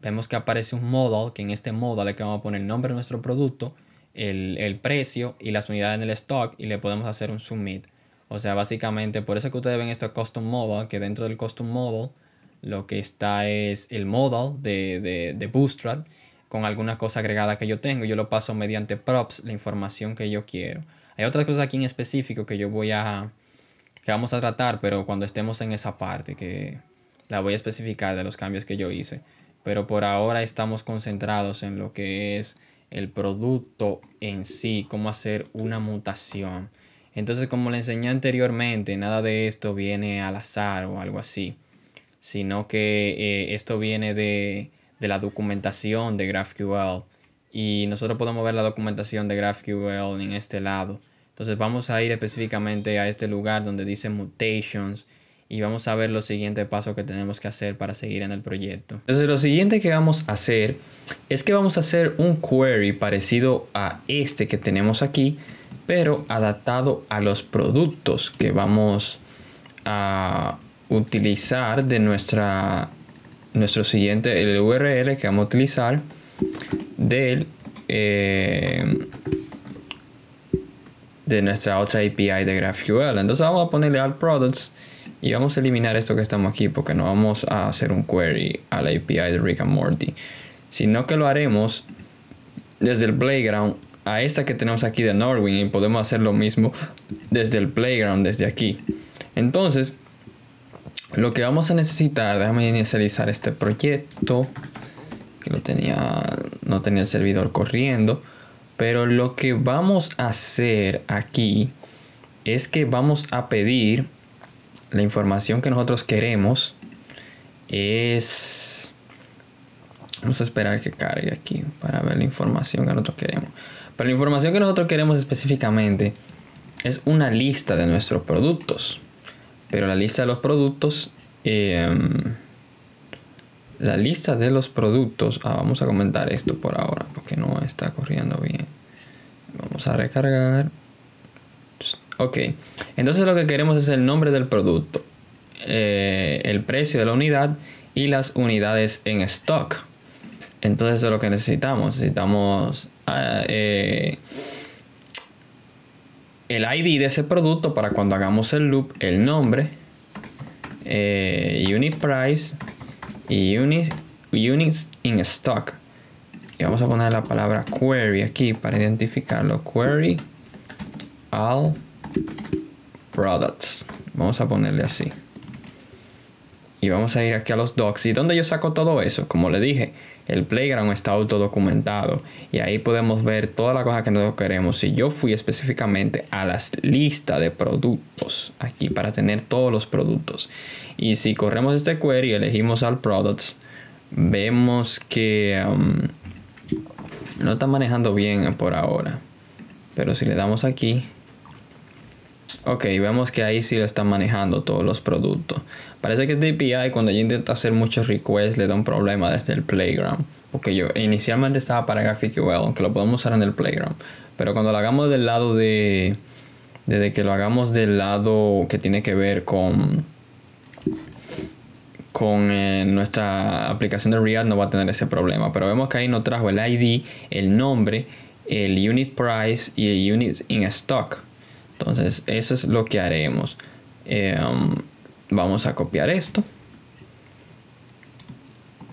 vemos que aparece un modal, que en este modal es que vamos a poner el nombre de nuestro producto el, precio y las unidades en el stock y le podemos hacer un submit. O sea, básicamente, por eso que ustedes ven esto custom model, que dentro del custom model lo que está es el model de, de, Bootstrap con alguna cosa agregada que yo tengo. Yo lo paso mediante props, la información que yo quiero. Hay otras cosas aquí en específico que yo voy a, que vamos a tratar, pero cuando estemos en esa parte que la voy a especificar de los cambios que yo hice. Pero por ahora estamos concentrados en lo que es el producto en sí, cómo hacer una mutación. Entonces, como le enseñé anteriormente, nada de esto viene al azar o algo así, sino que eh, esto viene de, la documentación de GraphQL y nosotros podemos ver la documentación de GraphQL en este lado. Entonces vamos a ir específicamente a este lugar donde dice mutations y vamos a ver los siguientes pasos que tenemos que hacer para seguir en el proyecto. Entonces lo siguiente que vamos a hacer es que vamos a hacer un query parecido a este que tenemos aquí, pero adaptado a los productos que vamos a utilizar de nuestra nuestro siguiente el URL que vamos a utilizar del eh, de nuestra otra API de GraphQL. Entonces vamos a ponerle al products y vamos a eliminar esto que estamos aquí porque no vamos a hacer un query a la API de Rick and Morty, sino que lo haremos desde el playground a esta que tenemos aquí de Norwin y podemos hacer lo mismo desde el playground, desde aquí. Entonces, lo que vamos a necesitar, déjame inicializar este proyecto que lo tenía, no tenía el servidor corriendo, pero lo que vamos a hacer aquí es que vamos a pedir la información que nosotros queremos es vamos a esperar que cargue aquí para ver la información que nosotros queremos. Pero la información que nosotros queremos específicamente es una lista de nuestros productos. Pero la lista de los productos em, la lista de los productos ah, vamos a comentar esto por ahora porque no está corriendo bien. Vamos a recargar Ok, entonces lo que queremos es el nombre del producto, eh, el precio de la unidad y las unidades en stock. Entonces eso es lo que necesitamos. Necesitamos ah, eh, el ID de ese producto para cuando hagamos el loop, el nombre, eh, unit price y unit, units in stock. Y vamos a poner la palabra query aquí para identificarlo. Query all products. Vamos a ponerle así. Y vamos a ir aquí a los docs. ¿Y dónde yo saco todo eso? Como le dije, el playground está autodocumentado. Y ahí podemos ver toda la cosa que nosotros queremos. Si yo fui específicamente a las listas de productos aquí para tener todos los productos. Y si corremos este query y elegimos al products, vemos que um, no está manejando bien por ahora. Pero si le damos aquí, Ok, vemos que ahí sí lo están manejando todos los productos. Parece que este API cuando yo intento hacer muchos requests le da un problema desde el playground. Porque yo inicialmente estaba para GraphQL, aunque lo podemos usar en el playground. Pero cuando lo hagamos del lado de... Desde que lo hagamos del lado que tiene que ver con... Con eh, nuestra aplicación de React no va a tener ese problema. Pero vemos que ahí nos trajo el ID, el nombre, el unit price y el unit in stock. Entonces, eso es lo que haremos. Em, vamos a copiar esto.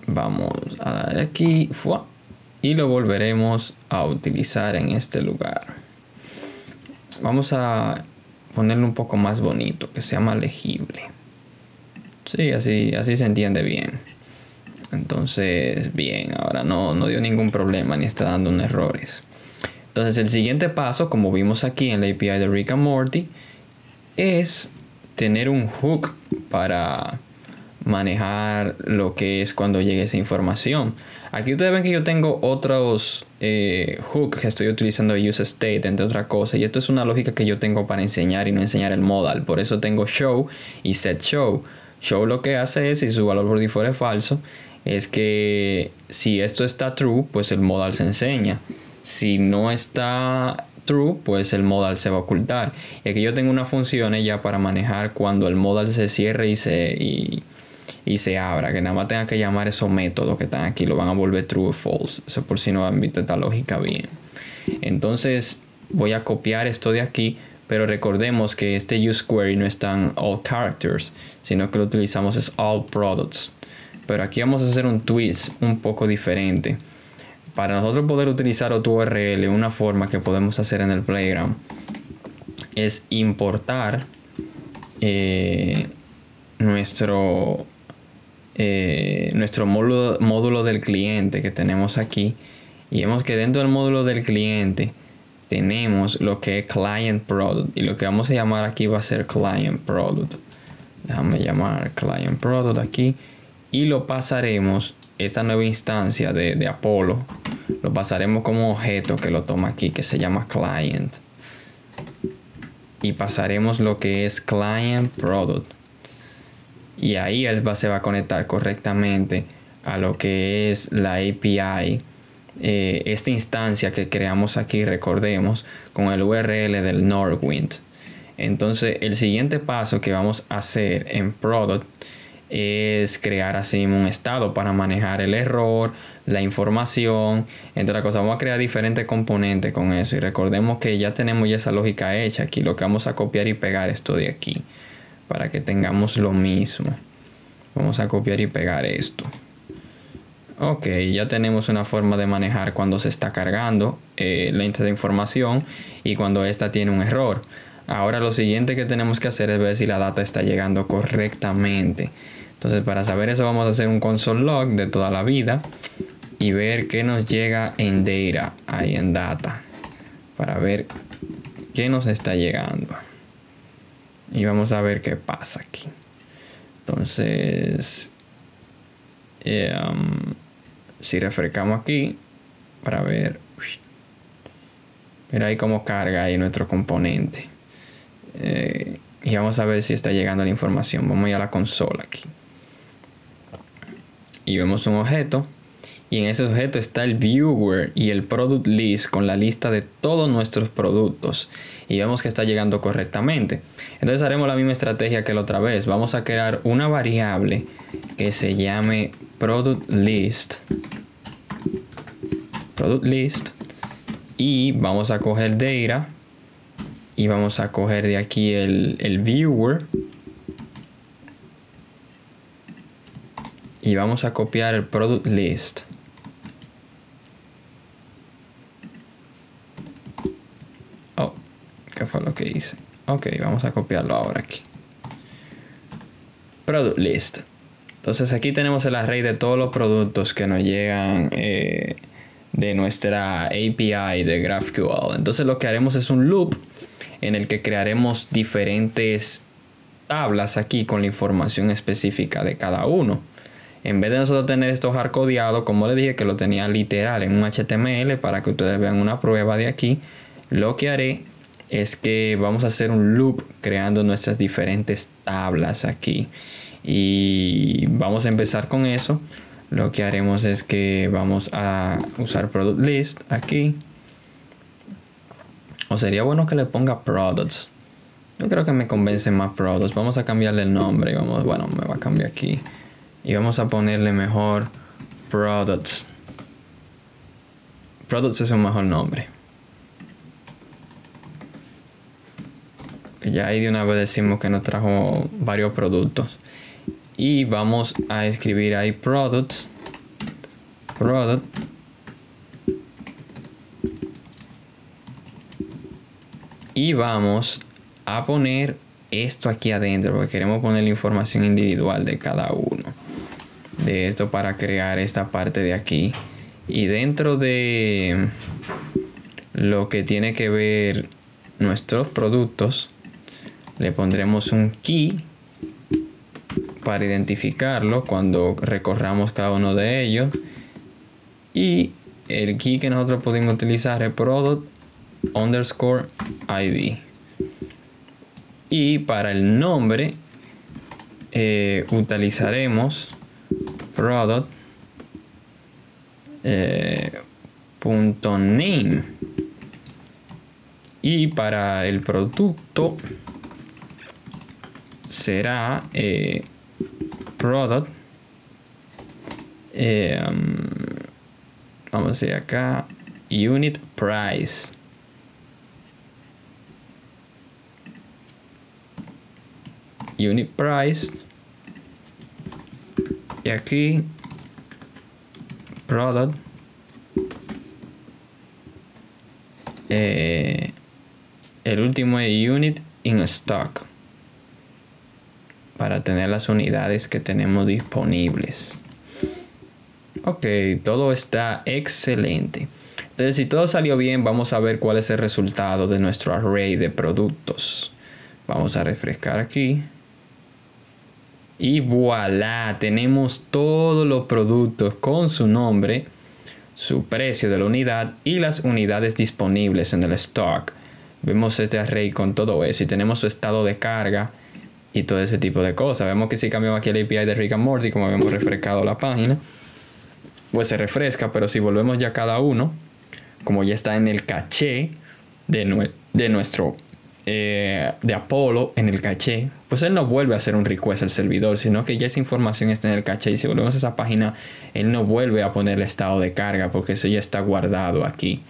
Vamos a dar aquí. Y lo volveremos a utilizar en este lugar. Vamos a ponerlo un poco más bonito, que sea más legible. Sí, así, así se entiende bien. Entonces, bien, ahora no, no dio ningún problema ni está dando errores. Entonces el siguiente paso, como vimos aquí en la API de Rick and Morty, es tener un hook para manejar lo que es cuando llegue esa información. Aquí ustedes ven que yo tengo otros eh, hooks que estoy utilizando use state, entre otras cosas. Y esto es una lógica que yo tengo para enseñar y no enseñar el modal. Por eso tengo show y set show. Show lo que hace es, si su valor por default es falso, es que si esto está true, pues el modal se enseña. Si no está true, pues el modal se va a ocultar. Y aquí yo tengo una función ya para manejar cuando el modal se cierre y se, y, se abra. Que nada más tenga que llamar esos métodos que están aquí. Lo van a volver true o false. Eso por si no han visto esta lógica bien. Entonces voy a copiar esto de aquí. Pero recordemos que este use query no está en all characters. Sino que lo utilizamos es all products. Pero aquí vamos a hacer un twist un poco diferente para nosotros poder utilizar URL, una forma que podemos hacer en el Playground es importar eh, nuestro, eh, nuestro módulo, módulo del cliente que tenemos aquí. Y vemos que dentro del módulo del cliente tenemos lo que es Client Product. Y lo que vamos a llamar aquí va a ser Client Product. Déjame llamar Client Product aquí. Y lo pasaremos esta nueva instancia de, Apolo lo pasaremos como objeto que lo toma aquí, que se llama client. Y pasaremos lo que es client product. Y ahí él se va a conectar correctamente a lo que es la API. Eh, esta instancia que creamos aquí, recordemos, con el URL del Norwind. Entonces, el siguiente paso que vamos a hacer en Product es crear así un estado para manejar el error, la información, entre otras cosas. Vamos a crear diferentes componentes con eso. Y recordemos que ya tenemos ya esa lógica hecha aquí. Lo que vamos a copiar y pegar esto de aquí. Para que tengamos lo mismo. Vamos a copiar y pegar esto. Ok, ya tenemos una forma de manejar cuando se está cargando eh, la información y cuando esta tiene un error. Ahora lo siguiente que tenemos que hacer es ver si la data está llegando correctamente. Entonces para saber eso vamos a hacer un console log de toda la vida y ver qué nos llega en data, ahí en data, para ver qué nos está llegando. Y vamos a ver qué pasa aquí. Entonces, um, si refrescamos aquí para ver, ver ahí cómo carga ahí nuestro componente. Eh, y vamos a ver si está llegando la información. Vamos a ir a la consola aquí y vemos un objeto y en ese objeto está el viewer y el product list con la lista de todos nuestros productos y vemos que está llegando correctamente. Entonces haremos la misma estrategia que la otra vez. Vamos a crear una variable que se llame product list. Product list. Y vamos a coger data y vamos a coger de aquí el, el viewer y vamos a copiar el product list. Oh, ¿qué fue lo que hice? Ok, vamos a copiarlo ahora aquí. Product list. Entonces aquí tenemos el array de todos los productos que nos llegan eh, de nuestra API de GraphQL. Entonces lo que haremos es un loop en el que crearemos diferentes tablas aquí con la información específica de cada uno. En vez de nosotros tener esto hardcodeado, como les dije que lo tenía literal en un HTML para que ustedes vean una prueba de aquí, lo que haré es que vamos a hacer un loop creando nuestras diferentes tablas aquí. Y vamos a empezar con eso. Lo que haremos es que vamos a usar product list aquí. O sería bueno que le ponga products. Yo creo que me convence más products. Vamos a cambiarle el nombre. Vamos, bueno, me va a cambiar aquí y vamos a ponerle mejor products. Products es un mejor nombre. Ya ahí de una vez decimos que nos trajo varios productos. Y vamos a escribir ahí products. Product. Y vamos a poner esto aquí adentro porque queremos poner la información individual de cada uno de esto para crear esta parte de aquí. Y dentro de lo que tiene que ver nuestros productos le pondremos un key para identificarlo cuando recorramos cada uno de ellos. Y el key que nosotros podemos utilizar es product underscore id y para el nombre eh, utilizaremos product eh, punto name. Y para el producto será eh, product eh, um, vamos a ir acá unit price. Unit price y aquí product. Eh, el último es unit in stock. Para tener las unidades que tenemos disponibles. Ok todo está excelente. Entonces si todo salió bien vamos a ver cuál es el resultado de nuestro array de productos. Vamos a refrescar aquí y voilà, tenemos todos los productos con su nombre, su precio de la unidad y las unidades disponibles en el stock. Vemos este array con todo eso y tenemos su estado de carga y todo ese tipo de cosas. Vemos que si cambiamos aquí el API de Rick Morty, como habíamos refrescado la página, pues se refresca, pero si volvemos ya cada uno, como ya está en el caché de, de nuestro eh, de Apolo en el caché, pues él no vuelve a hacer un request al servidor, sino que ya esa información está en el caché y si volvemos a esa página, él no vuelve a poner el estado de carga porque eso ya está guardado aquí.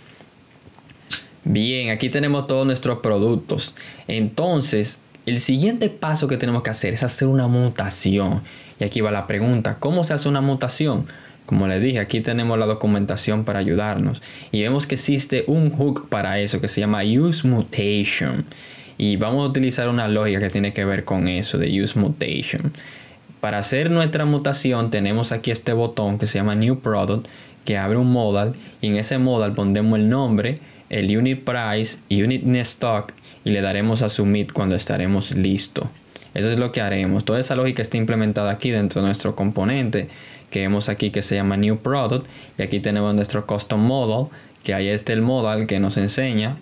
Bien, aquí tenemos todos nuestros productos. Entonces, el siguiente paso que tenemos que hacer es hacer una mutación. Y aquí va la pregunta, ¿cómo se hace una mutación? Como le dije, aquí tenemos la documentación para ayudarnos. Y vemos que existe un hook para eso que se llama Use Mutation. Y vamos a utilizar una lógica que tiene que ver con eso de Use Mutation. Para hacer nuestra mutación tenemos aquí este botón que se llama New Product que abre un modal y en ese modal pondremos el nombre, el unit price unit in stock y le daremos a submit cuando estaremos listos. Eso es lo que haremos. Toda esa lógica está implementada aquí dentro de nuestro componente que vemos aquí que se llama New Product y aquí tenemos nuestro Custom Model que ahí está el modal que nos enseña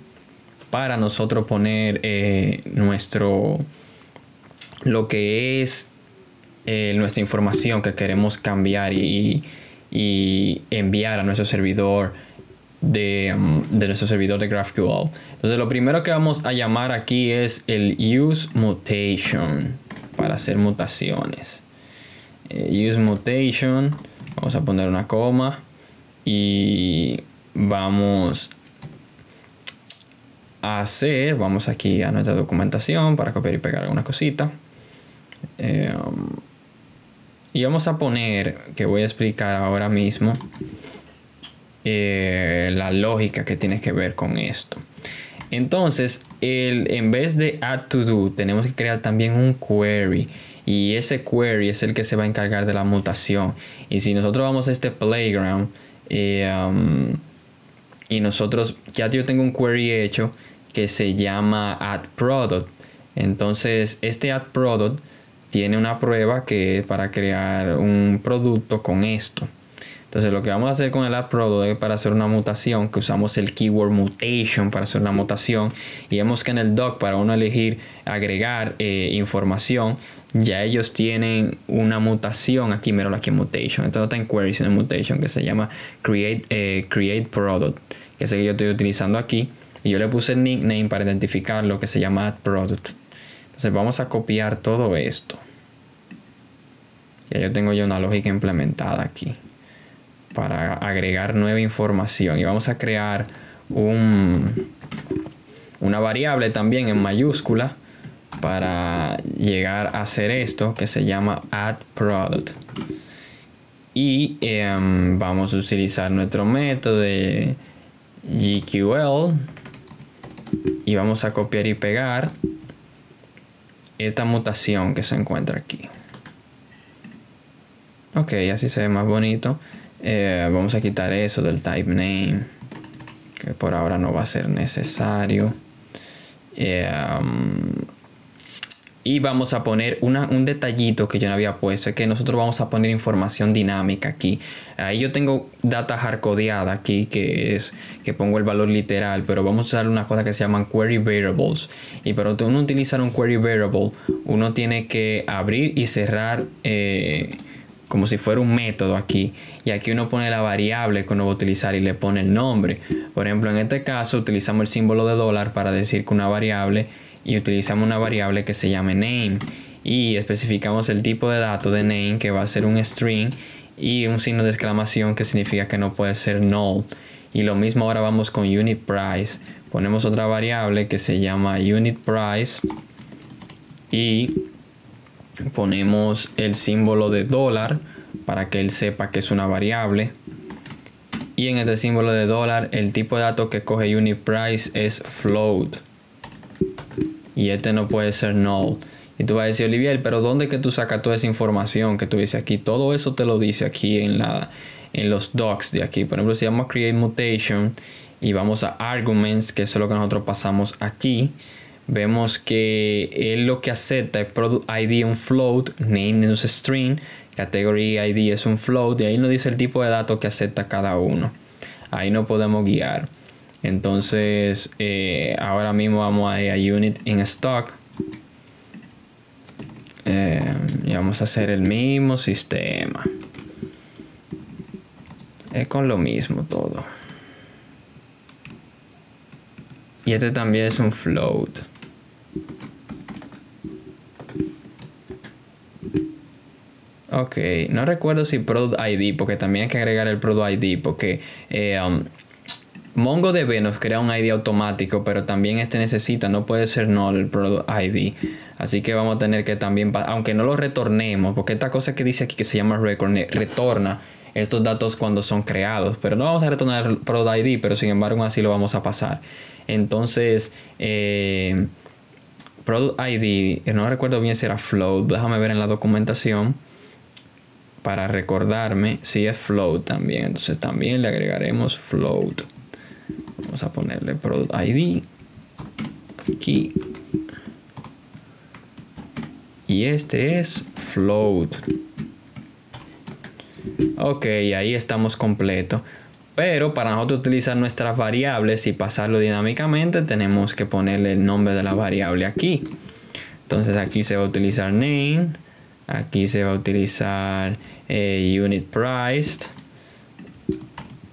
para nosotros poner eh, nuestro lo que es eh, nuestra información que queremos cambiar y, enviar a nuestro servidor de, um, de, nuestro servidor de GraphQL. Entonces lo primero que vamos a llamar aquí es el use mutation para hacer mutaciones. Eh, use mutation. Vamos a poner una coma. Y vamos a hacer vamos aquí a nuestra documentación para copiar y pegar alguna cosita. Eh, y vamos a poner que voy a explicar ahora mismo eh, la lógica que tiene que ver con esto. Entonces el, en vez de add to do tenemos que crear también un query y ese query es el que se va a encargar de la mutación. Y si nosotros vamos a este playground eh, um, y nosotros ya yo tengo un query hecho que se llama add product. Entonces este add product tiene una prueba que es para crear un producto con esto. Entonces lo que vamos a hacer con el add product es para hacer una mutación, que usamos el keyword mutation para hacer una mutación. Y vemos que en el doc para uno elegir agregar eh, información, ya ellos tienen una mutación aquí, mero aquí mutation. Entonces está en query, sino mutation que se llama create, eh, create product, que es el que yo estoy utilizando aquí. Y yo le puse el nickname para identificar lo que se llama product. Entonces vamos a copiar todo esto. Ya yo tengo ya una lógica implementada aquí para agregar nueva información y vamos a crear un, una variable también en mayúscula para llegar a hacer esto que se llama add product. Y em, vamos a utilizar nuestro método de GQL y vamos a copiar y pegar esta mutación que se encuentra aquí. Ok así se ve más bonito. Eh, vamos a quitar eso del type name que por ahora no va a ser necesario. Em, y vamos a poner un detallito que yo no había puesto, es que nosotros vamos a poner información dinámica aquí. Ahí yo tengo data hardcodeada aquí, que es que pongo el valor literal, pero vamos a usar una cosa que se llaman query variables. Y para uno utilizar un query variable, uno tiene que abrir y cerrar eh, como si fuera un método aquí. Y aquí uno pone la variable que uno va a utilizar y le pone el nombre. Por ejemplo, en este caso utilizamos el símbolo de dólar para decir que una variable y utilizamos una variable que se llame name y especificamos el tipo de dato de name que va a ser un string y un signo de exclamación que significa que no puede ser null. Y lo mismo ahora vamos con unit price. Ponemos otra variable que se llama unit price y ponemos el símbolo de dólar para que él sepa que es una variable. Y en este símbolo de dólar el tipo de dato que coge unit price es float y este no puede ser null. Y tú vas a decir, Olivier, pero ¿dónde que tú sacas toda esa información que tú dices aquí? Todo eso te lo dice aquí en, la, en los docs de aquí. Por ejemplo, si vamos a create mutation y vamos a arguments, que es lo que nosotros pasamos aquí, vemos que él lo que acepta es product ID un float, name es string, category ID es un float, y ahí nos dice el tipo de datos que acepta cada uno. ahí no podemos guiar. Entonces, eh, ahora mismo vamos a ir a Unit in Stock. Eh, y vamos a hacer el mismo sistema. Es con lo mismo todo. Y este también es un float. Ok, no recuerdo si Product ID, porque también hay que agregar el Product ID, porque eh, um, MongoDB nos crea un ID automático, pero también este necesita, no puede ser no el Product ID. Así que vamos a tener que también, aunque no lo retornemos, porque esta cosa que dice aquí que se llama record, retorna estos datos cuando son creados, pero no vamos a retornar el Product ID, pero sin embargo así lo vamos a pasar. Entonces, eh, Product ID, no recuerdo bien si era float, déjame ver en la documentación para recordarme si es float también. Entonces también le agregaremos float. Vamos a ponerle product ID aquí. Y este es float. Ok, ahí estamos completo. Pero para nosotros utilizar nuestras variables y pasarlo dinámicamente, tenemos que ponerle el nombre de la variable aquí. Entonces aquí se va a utilizar name. Aquí se va a utilizar eh, unit priced.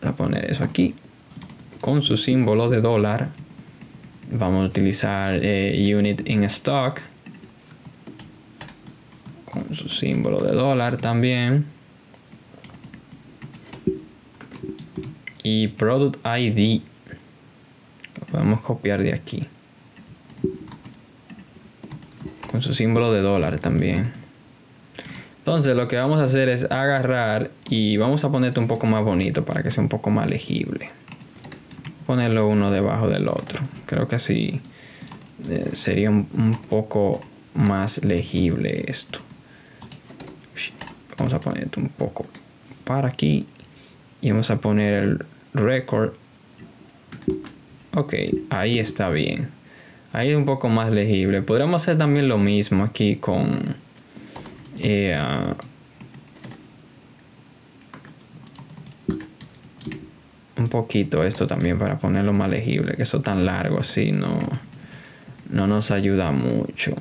Voy a poner eso aquí. Con su símbolo de dólar. Vamos a utilizar eh, unit in stock. Con su símbolo de dólar también. y product ID lo podemos copiar de aquí con su símbolo de dólar también entonces lo que vamos a hacer es agarrar y vamos a ponerte un poco más bonito para que sea un poco más legible ponerlo uno debajo del otro creo que así eh, sería un, un poco más legible esto vamos a ponerte un poco para aquí y vamos a poner el record. Ok, ahí está bien. Ahí es un poco más legible. Podríamos hacer también lo mismo aquí con... Eh, un poquito esto también para ponerlo más legible. Que eso tan largo así no, no nos ayuda mucho.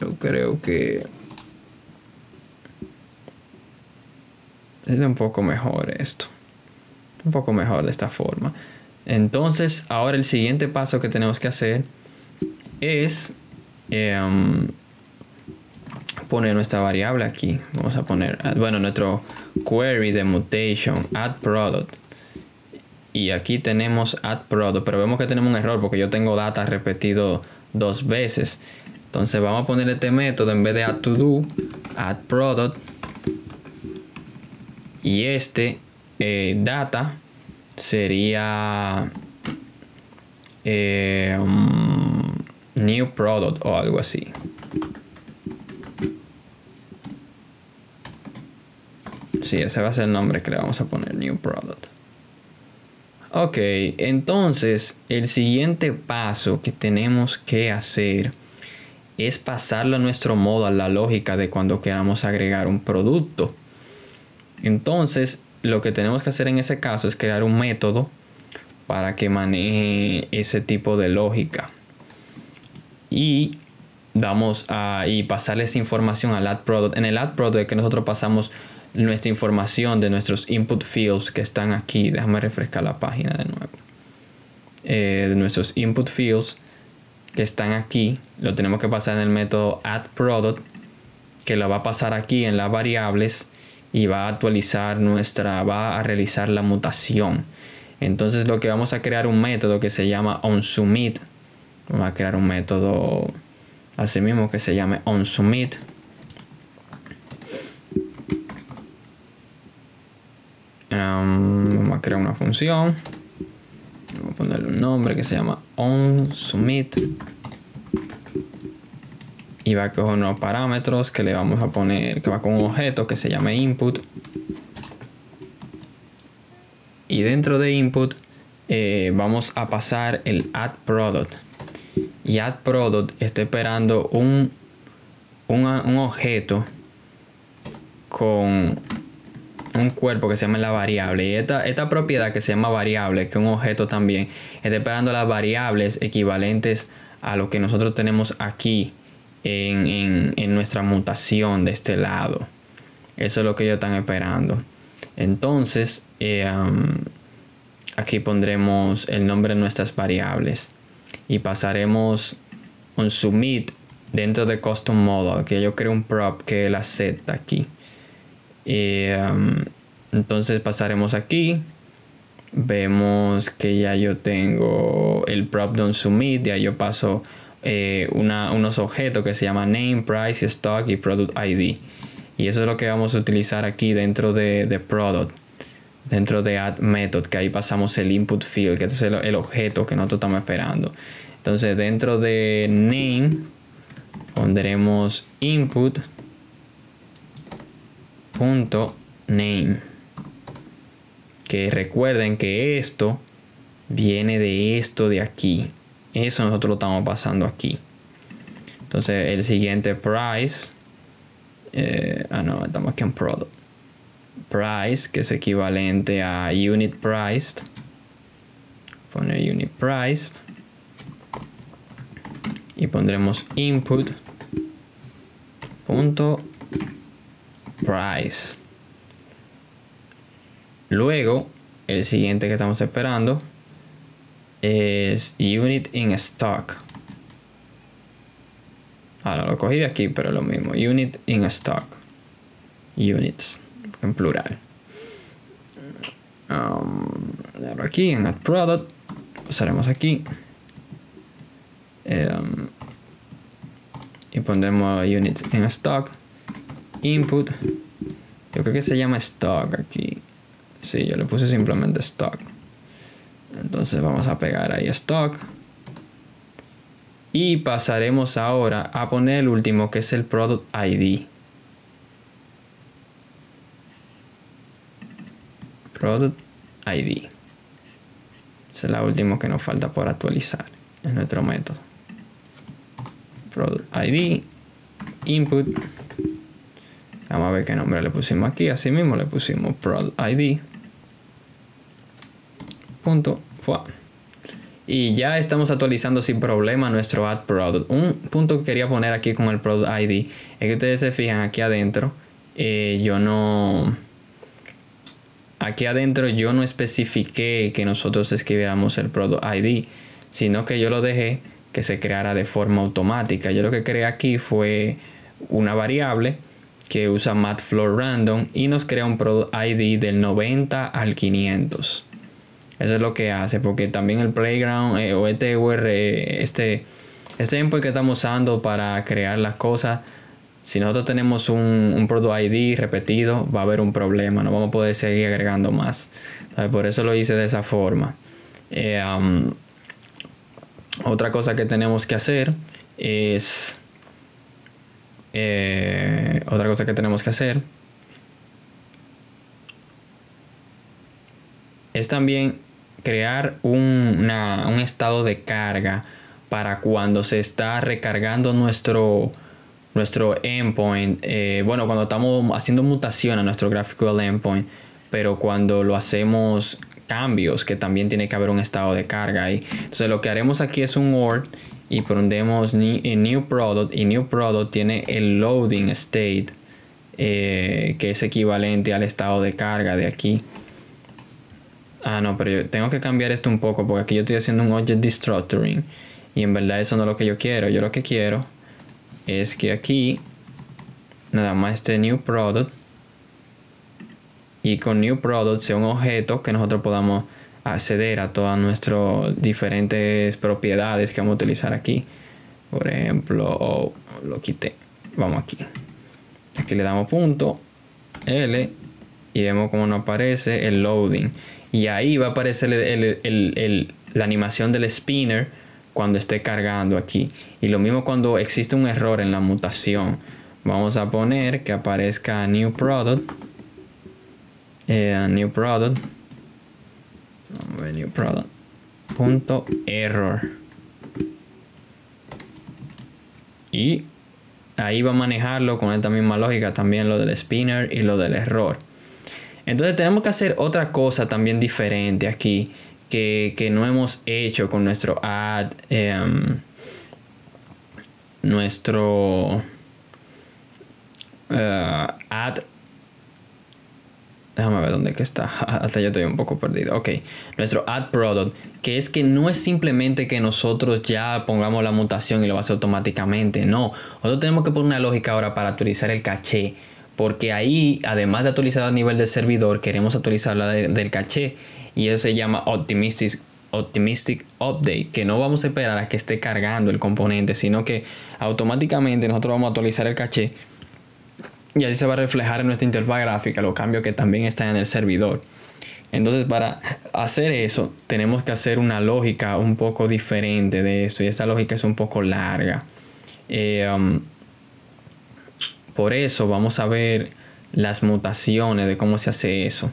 Yo creo que es un poco mejor esto. Un poco mejor de esta forma. Entonces, ahora el siguiente paso que tenemos que hacer es em, poner nuestra variable aquí. Vamos a poner, bueno, nuestro query de mutation, add product. Y aquí tenemos add product, pero vemos que tenemos un error porque yo tengo data repetido dos veces. Entonces vamos a poner este método en vez de add to do, add product y este eh, data sería eh, um, new product o algo así. Sí, ese va a ser el nombre que le vamos a poner, new product. Ok, entonces el siguiente paso que tenemos que hacer es pasarlo a nuestro modo, a la lógica de cuando queramos agregar un producto. Entonces, lo que tenemos que hacer en ese caso es crear un método para que maneje ese tipo de lógica. Y vamos a y pasarle esa información al add product. En el add product que nosotros pasamos nuestra información de nuestros input fields que están aquí. Déjame refrescar la página de nuevo. Eh, de nuestros input fields que están aquí. Lo tenemos que pasar en el método add product que lo va a pasar aquí en las variables y va a actualizar nuestra, va a realizar la mutación. Entonces lo que vamos a crear un método que se llama onSubmit. Vamos a crear un método así mismo que se llame onSubmit. Vamos a crear una función. Vamos a ponerle un nombre que se llama onSubmit y va con unos parámetros que le vamos a poner, que va con un objeto que se llama input. Y dentro de input eh, vamos a pasar el add product. Y add product está esperando un, un objeto con un cuerpo que se llama la variable. Y esta, esta propiedad que se llama variable, que es un objeto también, está esperando las variables equivalentes a lo que nosotros tenemos aquí en, nuestra mutación de este lado. Eso es lo que ellos están esperando. Entonces, eh, aquí pondremos el nombre de nuestras variables y pasaremos un submit dentro de custom model que yo creo un prop que es la set aquí um, entonces pasaremos aquí. Vemos que ya yo tengo el prop don submit ya yo paso eh, unos objetos que se llama name price stock y product id y eso es lo que vamos a utilizar aquí dentro de, de product dentro de add method que ahí pasamos el input field que es el objeto que nosotros estamos esperando. Entonces dentro de name pondremos input punto name. Que recuerden que esto viene de esto de aquí. Eso nosotros lo estamos pasando aquí. Entonces el siguiente price eh, ah no estamos aquí en product. Price que es equivalente a unit priced. Poner unit priced. Y pondremos input punto price. Luego el siguiente que estamos esperando es unit in stock. Ahora lo cogí de aquí pero lo mismo. Unit in stock. Units en plural. Um, aquí en add product usaremos aquí. Em, y pondremos units en stock input. Yo creo que se llama stock aquí. Si yo le puse simplemente stock. Entonces vamos a pegar ahí stock. Y pasaremos ahora a poner el último que es el product ID product ID es la última que nos falta por actualizar en nuestro método. Product ID, input. Vamos a ver qué nombre le pusimos aquí. Así mismo le pusimos product ID. Punto. Y ya estamos actualizando sin problema nuestro add product. Un punto que quería poner aquí con el product ID es que ustedes se fijan aquí adentro. Eh, yo no. Aquí adentro yo no especifiqué que nosotros escribiéramos el product ID, sino que yo lo dejé que se creara de forma automática. Yo lo que creé aquí fue una variable que usa random y nos crea un product ID del 90 al 500. Eso es lo que hace, porque también el playground eh, o este UR, este, este input que estamos usando para crear las cosas, si nosotros tenemos un, un product ID repetido, va a haber un problema, no vamos a poder seguir agregando más. por eso lo hice de esa forma. Eh, otra cosa que tenemos que hacer es... Eh, otra cosa que tenemos que hacer es también crear un, estado de carga para cuando se está recargando nuestro, nuestro endpoint. Eh, bueno, cuando estamos haciendo mutación a nuestro graphical endpoint, pero cuando lo hacemos cambios que también tiene que haber un estado de carga ahí. Entonces lo que haremos aquí es un OR y pondremos new product y new product tiene el loading state eh, que es equivalente al estado de carga de aquí. Ah, no, pero yo tengo que cambiar esto un poco porque aquí yo estoy haciendo un object destructuring y en verdad eso no es lo que yo quiero. Yo lo que quiero es que aquí nada más este new product y con New Product sea un objeto que nosotros podamos acceder a todas nuestras diferentes propiedades que vamos a utilizar aquí. Por ejemplo, lo quité. Vamos aquí. Aquí le damos punto L y vemos cómo nos aparece el loading. Y ahí va a aparecer la animación del spinner cuando esté cargando aquí. Y lo mismo cuando existe un error en la mutación. Vamos a poner que aparezca New Product eh, new product new product punto error y ahí va a manejarlo con esta misma lógica también lo del spinner y lo del error Entonces tenemos que hacer otra cosa también diferente aquí que, no hemos hecho con nuestro ad. Em, nuestro uh, ad Déjame ver dónde que está. Hasta yo estoy un poco perdido. Ok. Nuestro add product. Que es que no es simplemente que nosotros ya pongamos la mutación y lo va a hacer automáticamente. No. Nosotros tenemos que poner una lógica ahora para actualizar el caché. Porque ahí, además de actualizar a nivel del servidor, queremos actualizar la del caché. Y eso se llama Optimistic, Optimistic Update. Que no vamos a esperar a que esté cargando el componente. Sino que automáticamente nosotros vamos a actualizar el caché y así se va a reflejar en nuestra interfaz gráfica los cambios que también están en el servidor. Entonces para hacer eso tenemos que hacer una lógica un poco diferente de esto y esa lógica es un poco larga. Eh, um, por eso vamos a ver las mutaciones de cómo se hace eso.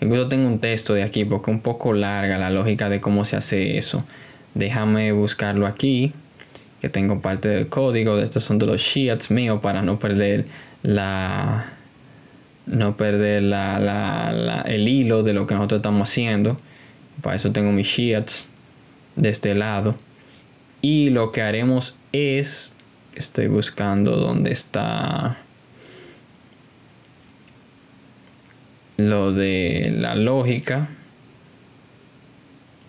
Incluso tengo un texto de aquí porque es un poco larga la lógica de cómo se hace eso. Déjame buscarlo aquí, que tengo parte del código. Estos son de los sheets míos para no perder la no perder la, el hilo de lo que nosotros estamos haciendo. Para eso tengo mis sheets de este lado. Y lo que haremos es, estoy buscando dónde está lo de la lógica.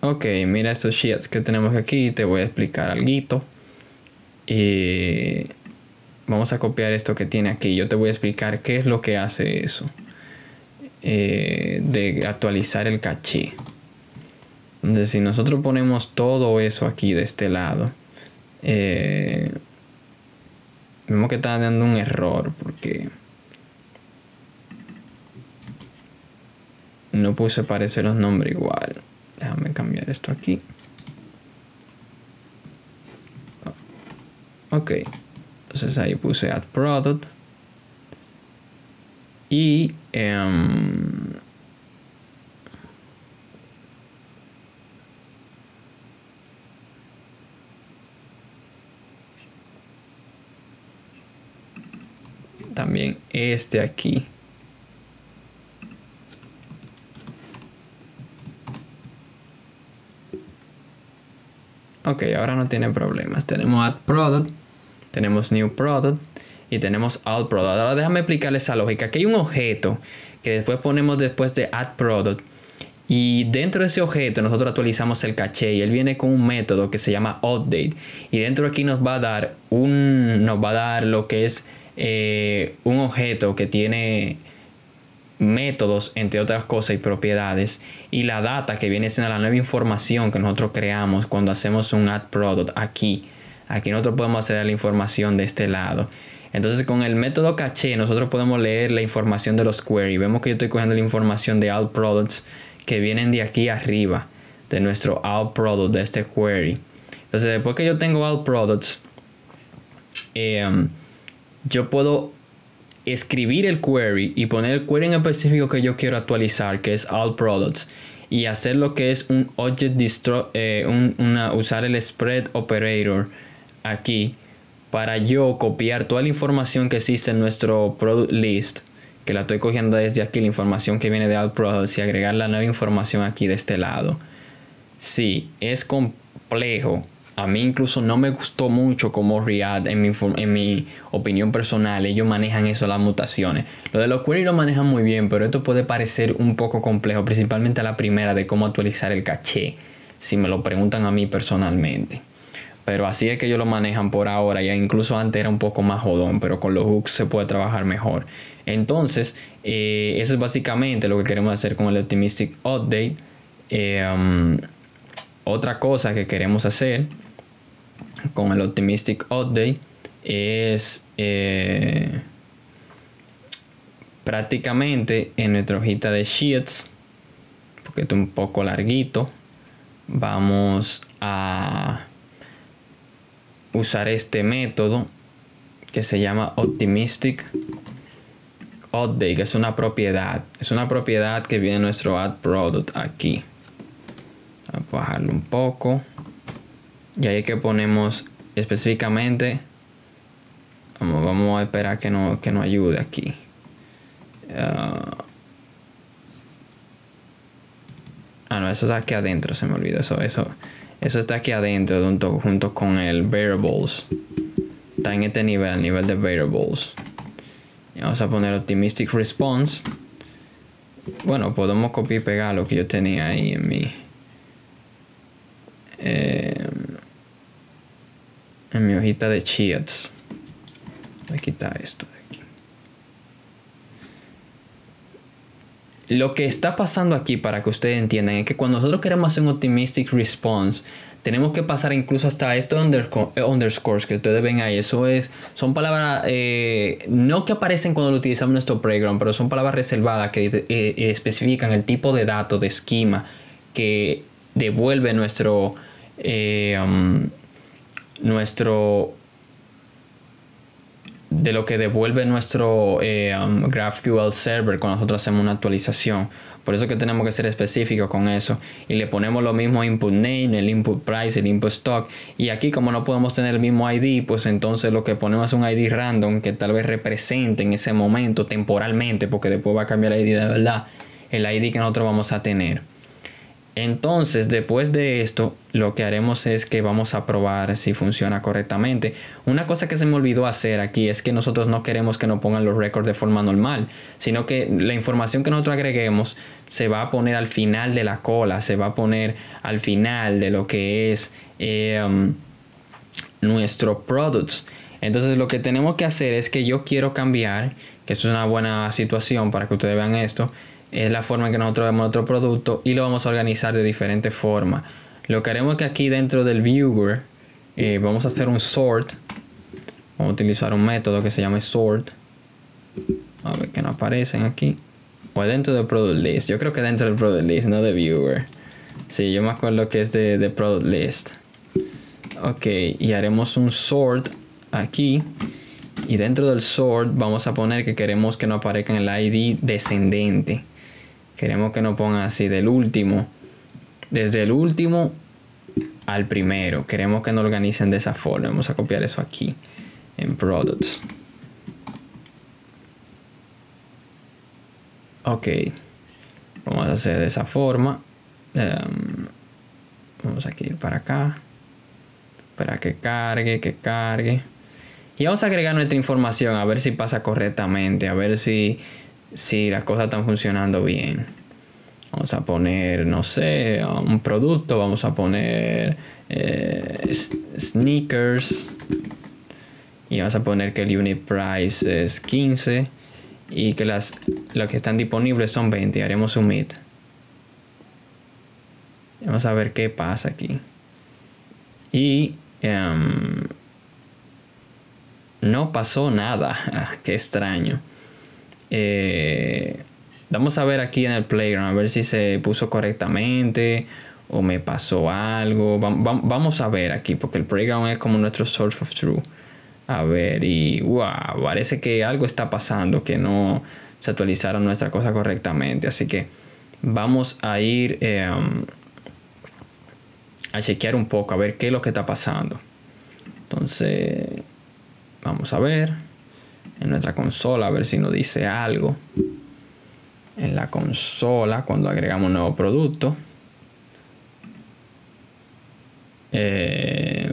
Ok, mira estos sheets que tenemos aquí. Te voy a explicar algo. Y vamos a copiar esto que tiene aquí. Yo te voy a explicar qué es lo que hace eso. Eh, de actualizar el caché. Entonces, si nosotros ponemos todo eso aquí de este lado, eh, vemos que está dando un error porque no puse parecer los nombres igual. Déjame cambiar esto aquí. Ok. Entonces ahí puse add product. Y em, también este aquí. Ok, ahora no tiene problemas. Tenemos add product tenemos new product y tenemos out product. Ahora déjame explicarle esa lógica. Aquí hay un objeto que después ponemos después de add product y dentro de ese objeto nosotros actualizamos el caché y él viene con un método que se llama update y dentro aquí nos va a dar un nos va a dar lo que es eh, un objeto que tiene métodos entre otras cosas y propiedades y la data que viene siendo la nueva información que nosotros creamos cuando hacemos un add product aquí Aquí nosotros podemos acceder la información de este lado. Entonces con el método caché nosotros podemos leer la información de los queries. Vemos que yo estoy cogiendo la información de out products que vienen de aquí arriba, de nuestro out product, de este query. Entonces después que yo tengo out products, em, yo puedo escribir el query y poner el query en específico que yo quiero actualizar, que es out products y hacer lo que es un object distro, eh, usar el spread operator aquí para yo copiar toda la información que existe en nuestro product list, que la estoy cogiendo desde aquí, la información que viene de All Products y agregar la nueva información aquí de este lado. Sí, es complejo. A mí incluso no me gustó mucho como React, en mi, en mi opinión personal, ellos manejan eso, las mutaciones. Lo de los queries lo manejan muy bien, pero esto puede parecer un poco complejo, principalmente la primera de cómo actualizar el caché, si me lo preguntan a mí personalmente. Pero así es que ellos lo manejan por ahora. Ya incluso antes era un poco más jodón, pero con los hooks se puede trabajar mejor. Entonces, eh, eso es básicamente lo que queremos hacer con el Optimistic Update. Eh, um, otra cosa que queremos hacer con el Optimistic Update es eh, prácticamente en nuestra hojita de sheets, porque es un poco larguito, vamos a usar este método que se llama Optimistic Update, que es una propiedad. Es una propiedad que viene en nuestro add product aquí. A bajarlo un poco. Y ahí que ponemos específicamente. Vamos, vamos a esperar que no, que no ayude aquí. Ah, Ah, no, eso está aquí adentro, se me olvidó. Eso, eso, eso está aquí adentro junto, junto con el variables. Está en este nivel, el nivel de variables. Vamos a poner optimistic response. Bueno, podemos copiar y pegar lo que yo tenía ahí en mi. Eh, en mi hojita de cheats. Voy a quitar esto de aquí. Lo que está pasando aquí, para que ustedes entiendan, es que cuando nosotros queremos hacer un optimistic response, tenemos que pasar incluso hasta estos underscores que ustedes ven ahí. Eso es, son palabras eh, no que aparecen cuando lo utilizamos en nuestro playground, pero son palabras reservadas que eh, eh, especifican el tipo de dato, de esquema que devuelve nuestro, um, nuestro de lo que devuelve nuestro eh, um, GraphQL server cuando nosotros hacemos una actualización. Por eso que tenemos que ser específicos con eso. Y le ponemos lo mismo input name, el input price, el input stock. Y aquí como no podemos tener el mismo ID, pues entonces lo que ponemos es un ID random que tal vez represente en ese momento temporalmente, porque después va a cambiar el ID de verdad, el ID que nosotros vamos a tener. Entonces, después de esto, lo que haremos es que vamos a probar si funciona correctamente. Una cosa que se me olvidó hacer aquí es que nosotros no queremos que nos pongan los récords de forma normal, sino que la información que nosotros agreguemos se va a poner al final de la cola, se va a poner al final de lo que es eh, um, nuestro products. Entonces, lo que tenemos que hacer es que yo quiero cambiar, que esto es una buena situación para que ustedes vean esto es la forma en que nosotros vemos nuestro producto y lo vamos a organizar de diferentes formas. Lo que haremos es que aquí dentro del viewer eh, vamos a hacer un sort. Vamos a utilizar un método que se llama sort. A ver que no aparecen aquí. O dentro del product list. Yo creo que dentro del product list, no de viewer. Sí, yo me acuerdo que es de, de product list. Ok, y haremos un sort aquí. Y dentro del sort vamos a poner que queremos que no aparezca en el ID descendente. Queremos que nos ponga así del último, desde el último al primero. Queremos que nos organicen de esa forma. Vamos a copiar eso aquí en Products. Ok, vamos a hacer de esa forma. Em, vamos a ir para acá. Para que cargue, que cargue. Y vamos a agregar nuestra información a ver si pasa correctamente, a ver si si las cosas están funcionando bien. Vamos a poner, no sé, un producto, vamos a poner eh, sneakers y vamos a poner que el unit price es 15 y que las que están disponibles son 20. Haremos un meet. Vamos a ver qué pasa aquí. Y em, no pasó nada. qué extraño. Eh, vamos a ver aquí en el playground, a ver si se puso correctamente o me pasó algo. vamos a ver aquí, porque el playground es como nuestro source of truth. A ver, y wow, parece que algo está pasando, que no se actualizaron nuestra cosa correctamente. Así que vamos a ir em, a chequear un poco, a ver qué es lo que está pasando. Entonces, vamos a ver en nuestra consola a ver si nos dice algo. En la consola cuando agregamos un nuevo producto. Eh,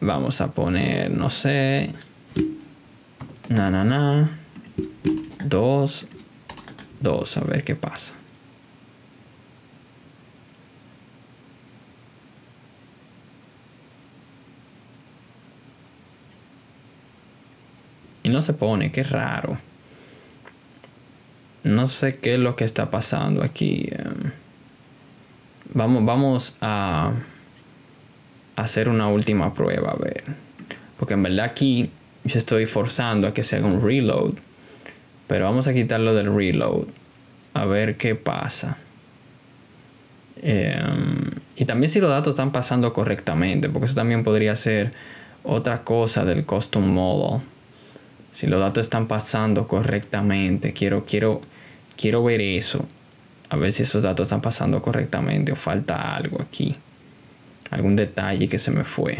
vamos a poner, no sé, na na na, dos, dos, a ver qué pasa. Y no se pone, qué raro. No sé qué es lo que está pasando aquí. Em. Vamos, vamos a hacer una última prueba, a ver. Porque en verdad aquí yo estoy forzando a que se haga un reload. Pero vamos a quitarlo del reload. A ver qué pasa. Em, y también si los datos están pasando correctamente. Porque eso también podría ser otra cosa del custom model si los datos están pasando correctamente. Quiero, quiero, quiero ver eso. A ver si esos datos están pasando correctamente o falta algo aquí. Algún detalle que se me fue.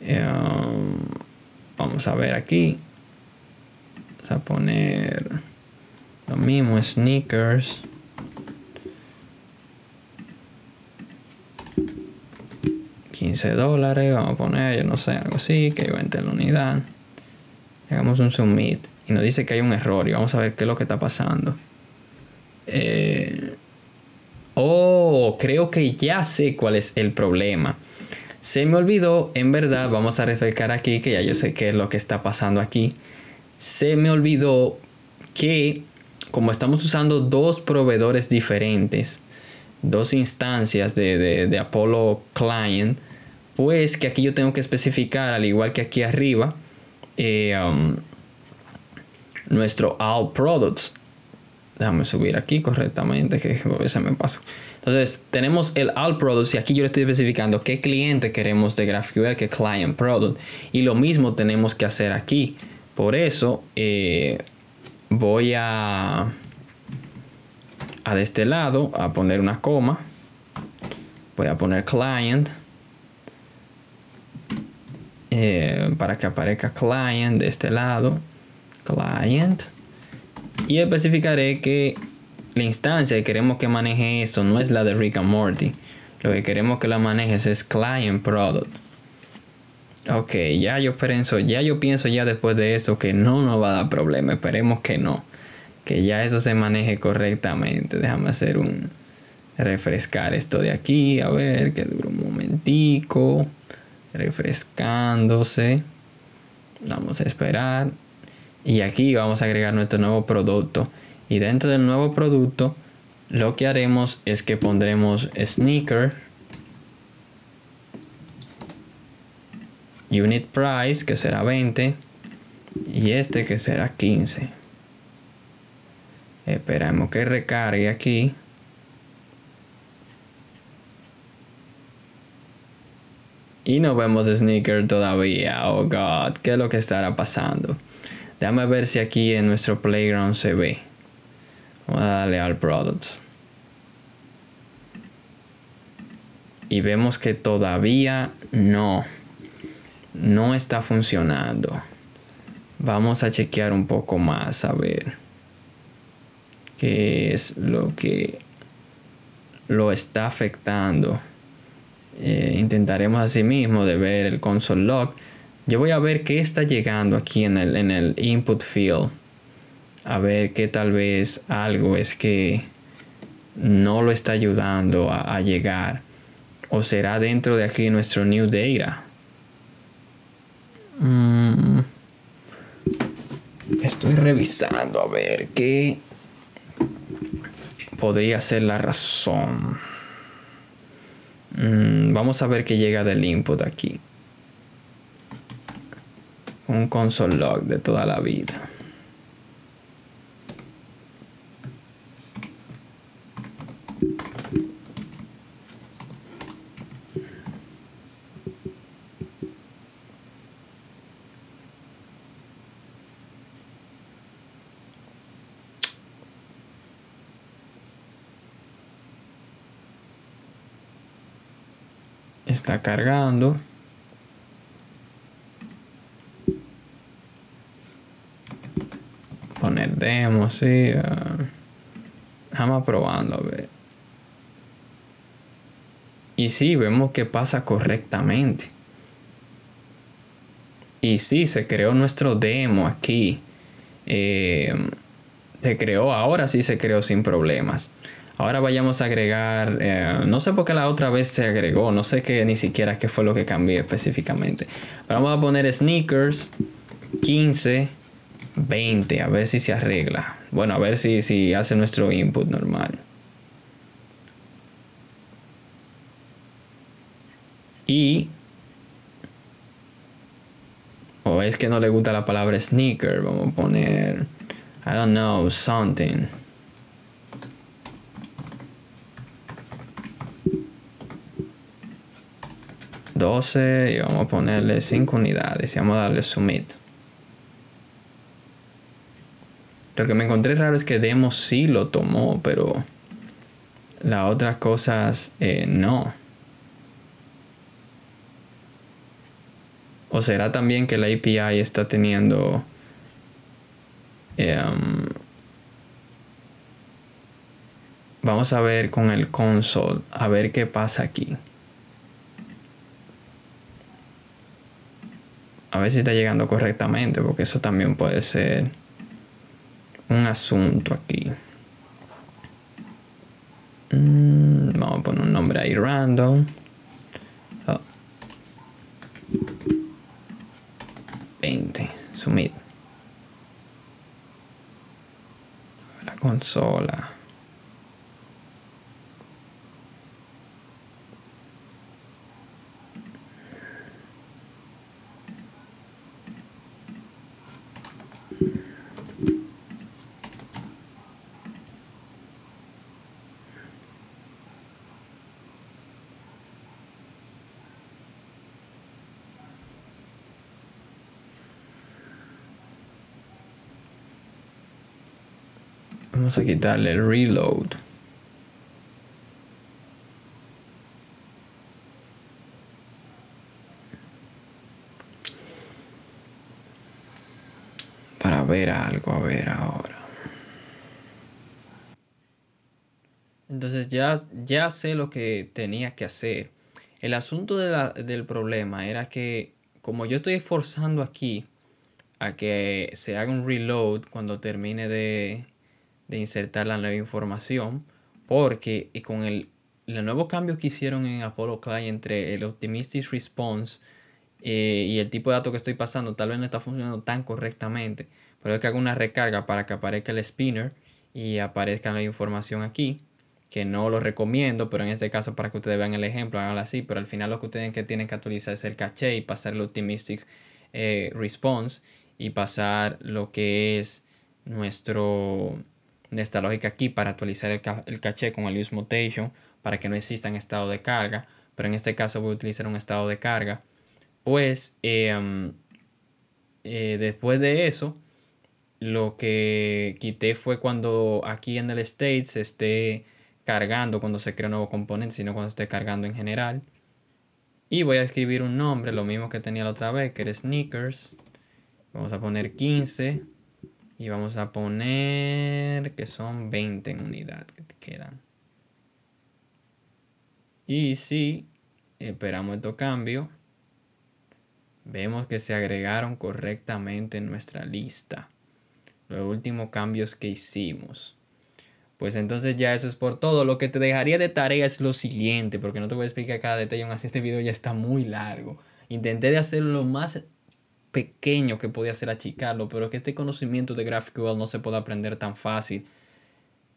Eh, vamos a ver aquí. Vamos a poner lo mismo, sneakers. $15 dólares, vamos a poner, yo no sé, algo así, que 20 la unidad. Hagamos un submit y nos dice que hay un error y vamos a ver qué es lo que está pasando. Eh, oh, creo que ya sé cuál es el problema. Se me olvidó, en verdad, vamos a refrescar aquí, que ya yo sé qué es lo que está pasando aquí. Se me olvidó que como estamos usando dos proveedores diferentes, dos instancias de, Apollo Client, pues que aquí yo tengo que especificar, al igual que aquí arriba, eh, um, nuestro All Products. Déjame subir aquí correctamente, que a veces me paso. Entonces, tenemos el All Products y aquí yo le estoy especificando qué cliente queremos de GraphQL, qué Client Product. Y lo mismo tenemos que hacer aquí. Por eso, eh, voy a, a de este lado a poner una coma. Voy a poner Client. Eh, para que aparezca Client de este lado client y especificaré que la instancia que queremos que maneje esto no es la de Rick and Morty. Lo que queremos que la manejes es client product. Ok, ya yo pienso, ya yo pienso ya después de esto que no nos va a dar problema. Esperemos que no. Que ya eso se maneje correctamente. Déjame hacer un refrescar esto de aquí. A ver, que dure un momentico. Refrescándose. Vamos a esperar. Y aquí vamos a agregar nuestro nuevo producto. Y dentro del nuevo producto, lo que haremos es que pondremos sneaker. Unit price, que será 20. Y este que será 15. Esperamos que recargue aquí. Y no vemos sneaker todavía. Oh God, ¿qué es lo que estará pasando? Déjame ver si aquí en nuestro playground se ve. Vamos a darle al products. Y vemos que todavía no. No está funcionando. Vamos a chequear un poco más a ver qué es lo que lo está afectando. Eh, intentaremos así mismo de ver el console log yo voy a ver qué está llegando aquí en el, en el input field. A ver qué tal vez algo es que no lo está ayudando a, llegar. O será dentro de aquí nuestro new data. Mm. Estoy revisando a ver qué podría ser la razón. Mm, vamos a ver qué llega del input aquí un console log de toda la vida. Está cargando. poner demo, sí. Uh, probando, a ver. Y sí, vemos que pasa correctamente. Y sí, se creó nuestro demo aquí. Eh, se creó, ahora sí se creó sin problemas. Ahora vayamos a agregar, eh, no sé por qué la otra vez se agregó, no sé qué ni siquiera qué fue lo que cambié específicamente. vamos a poner sneakers 15 20, a ver si se arregla. Bueno, a ver si, si hace nuestro input normal. Y... O es que no le gusta la palabra sneaker. Vamos a poner... I don't know, something. ...12 y vamos a ponerle 5 unidades y vamos a darle submit. Lo que me encontré raro es que Demo sí lo tomó, pero las otras cosas eh, no. ¿O será también que la API está teniendo... Em, vamos a ver con el console, a ver qué pasa aquí. A ver si está llegando correctamente, porque eso también puede ser un asunto aquí. Mm, vamos a poner un nombre ahí random. 20. Submit. La consola. Vamos a quitarle el reload. Para ver algo, a ver ahora. Entonces ya, ya sé lo que tenía que hacer. El asunto del problema era que como yo estoy forzando aquí a que se haga un reload cuando termine de, de insertar la nueva información porque con el, el nuevo cambio que hicieron en Apollo Client entre el Optimistic Response eh, y el tipo de datos que estoy pasando tal vez no está funcionando tan correctamente. Pero es que hago una recarga para que aparezca el spinner y aparezca la información aquí. Que no lo recomiendo, pero en este caso para que ustedes vean el ejemplo, háganlo así. Pero al final lo que ustedes que tienen que actualizar es el caché y pasar el Optimistic eh, Response y pasar lo que es nuestro de esta lógica aquí para actualizar el, caché con el use mutation para que no exista en estado de carga, pero en este caso voy a utilizar un estado de carga. Pues em, eh, después de eso, lo que quité fue cuando aquí en el state se esté cargando cuando se crea un nuevo componente, sino cuando esté cargando en general. Y voy a escribir un nombre, lo mismo que tenía la otra vez, que era sneakers. Vamos a poner 15 y vamos a poner que son 20 en unidad que te quedan. Y si esperamos estos cambios, vemos que se agregaron correctamente en nuestra lista. Los últimos cambios que hicimos. Pues entonces ya eso es por todo. Lo que te dejaría de tarea es lo siguiente, porque no te voy a explicar cada detalle, aún así este video ya está muy largo. Intenté de hacerlo lo más pequeño que podía ser achicarlo, pero que este conocimiento de GraphQL no se puede aprender tan fácil.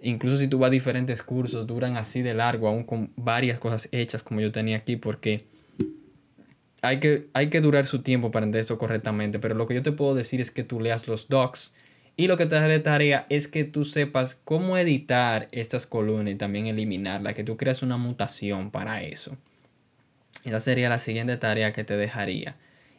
Incluso si tú vas a diferentes cursos, duran así de largo, aún con varias cosas hechas como yo tenía aquí, porque hay que, hay que durar su tiempo para entender esto correctamente. Pero lo que yo te puedo decir es que tú leas los docs y lo que te da de tarea es que tú sepas cómo editar estas columnas y también eliminarlas, que tú creas una mutación para eso. Esa sería la siguiente tarea que te dejaría.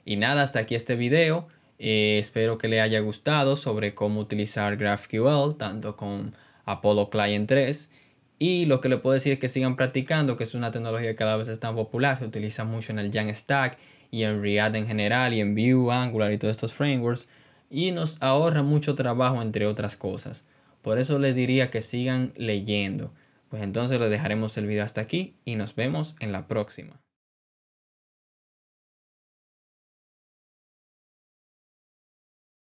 Y nada, hasta aquí este video. Eh, espero que le haya gustado sobre cómo utilizar GraphQL, tanto con Apollo Client 3. Y lo que le puedo decir es que sigan practicando, que es una tecnología que cada vez es tan popular, se utiliza mucho en el Jamstack y en React en general y en Vue, Angular y todos estos frameworks. Y nos ahorra mucho trabajo, entre otras cosas. Por eso les diría que sigan leyendo. Pues entonces les dejaremos el video hasta aquí y nos vemos en la próxima.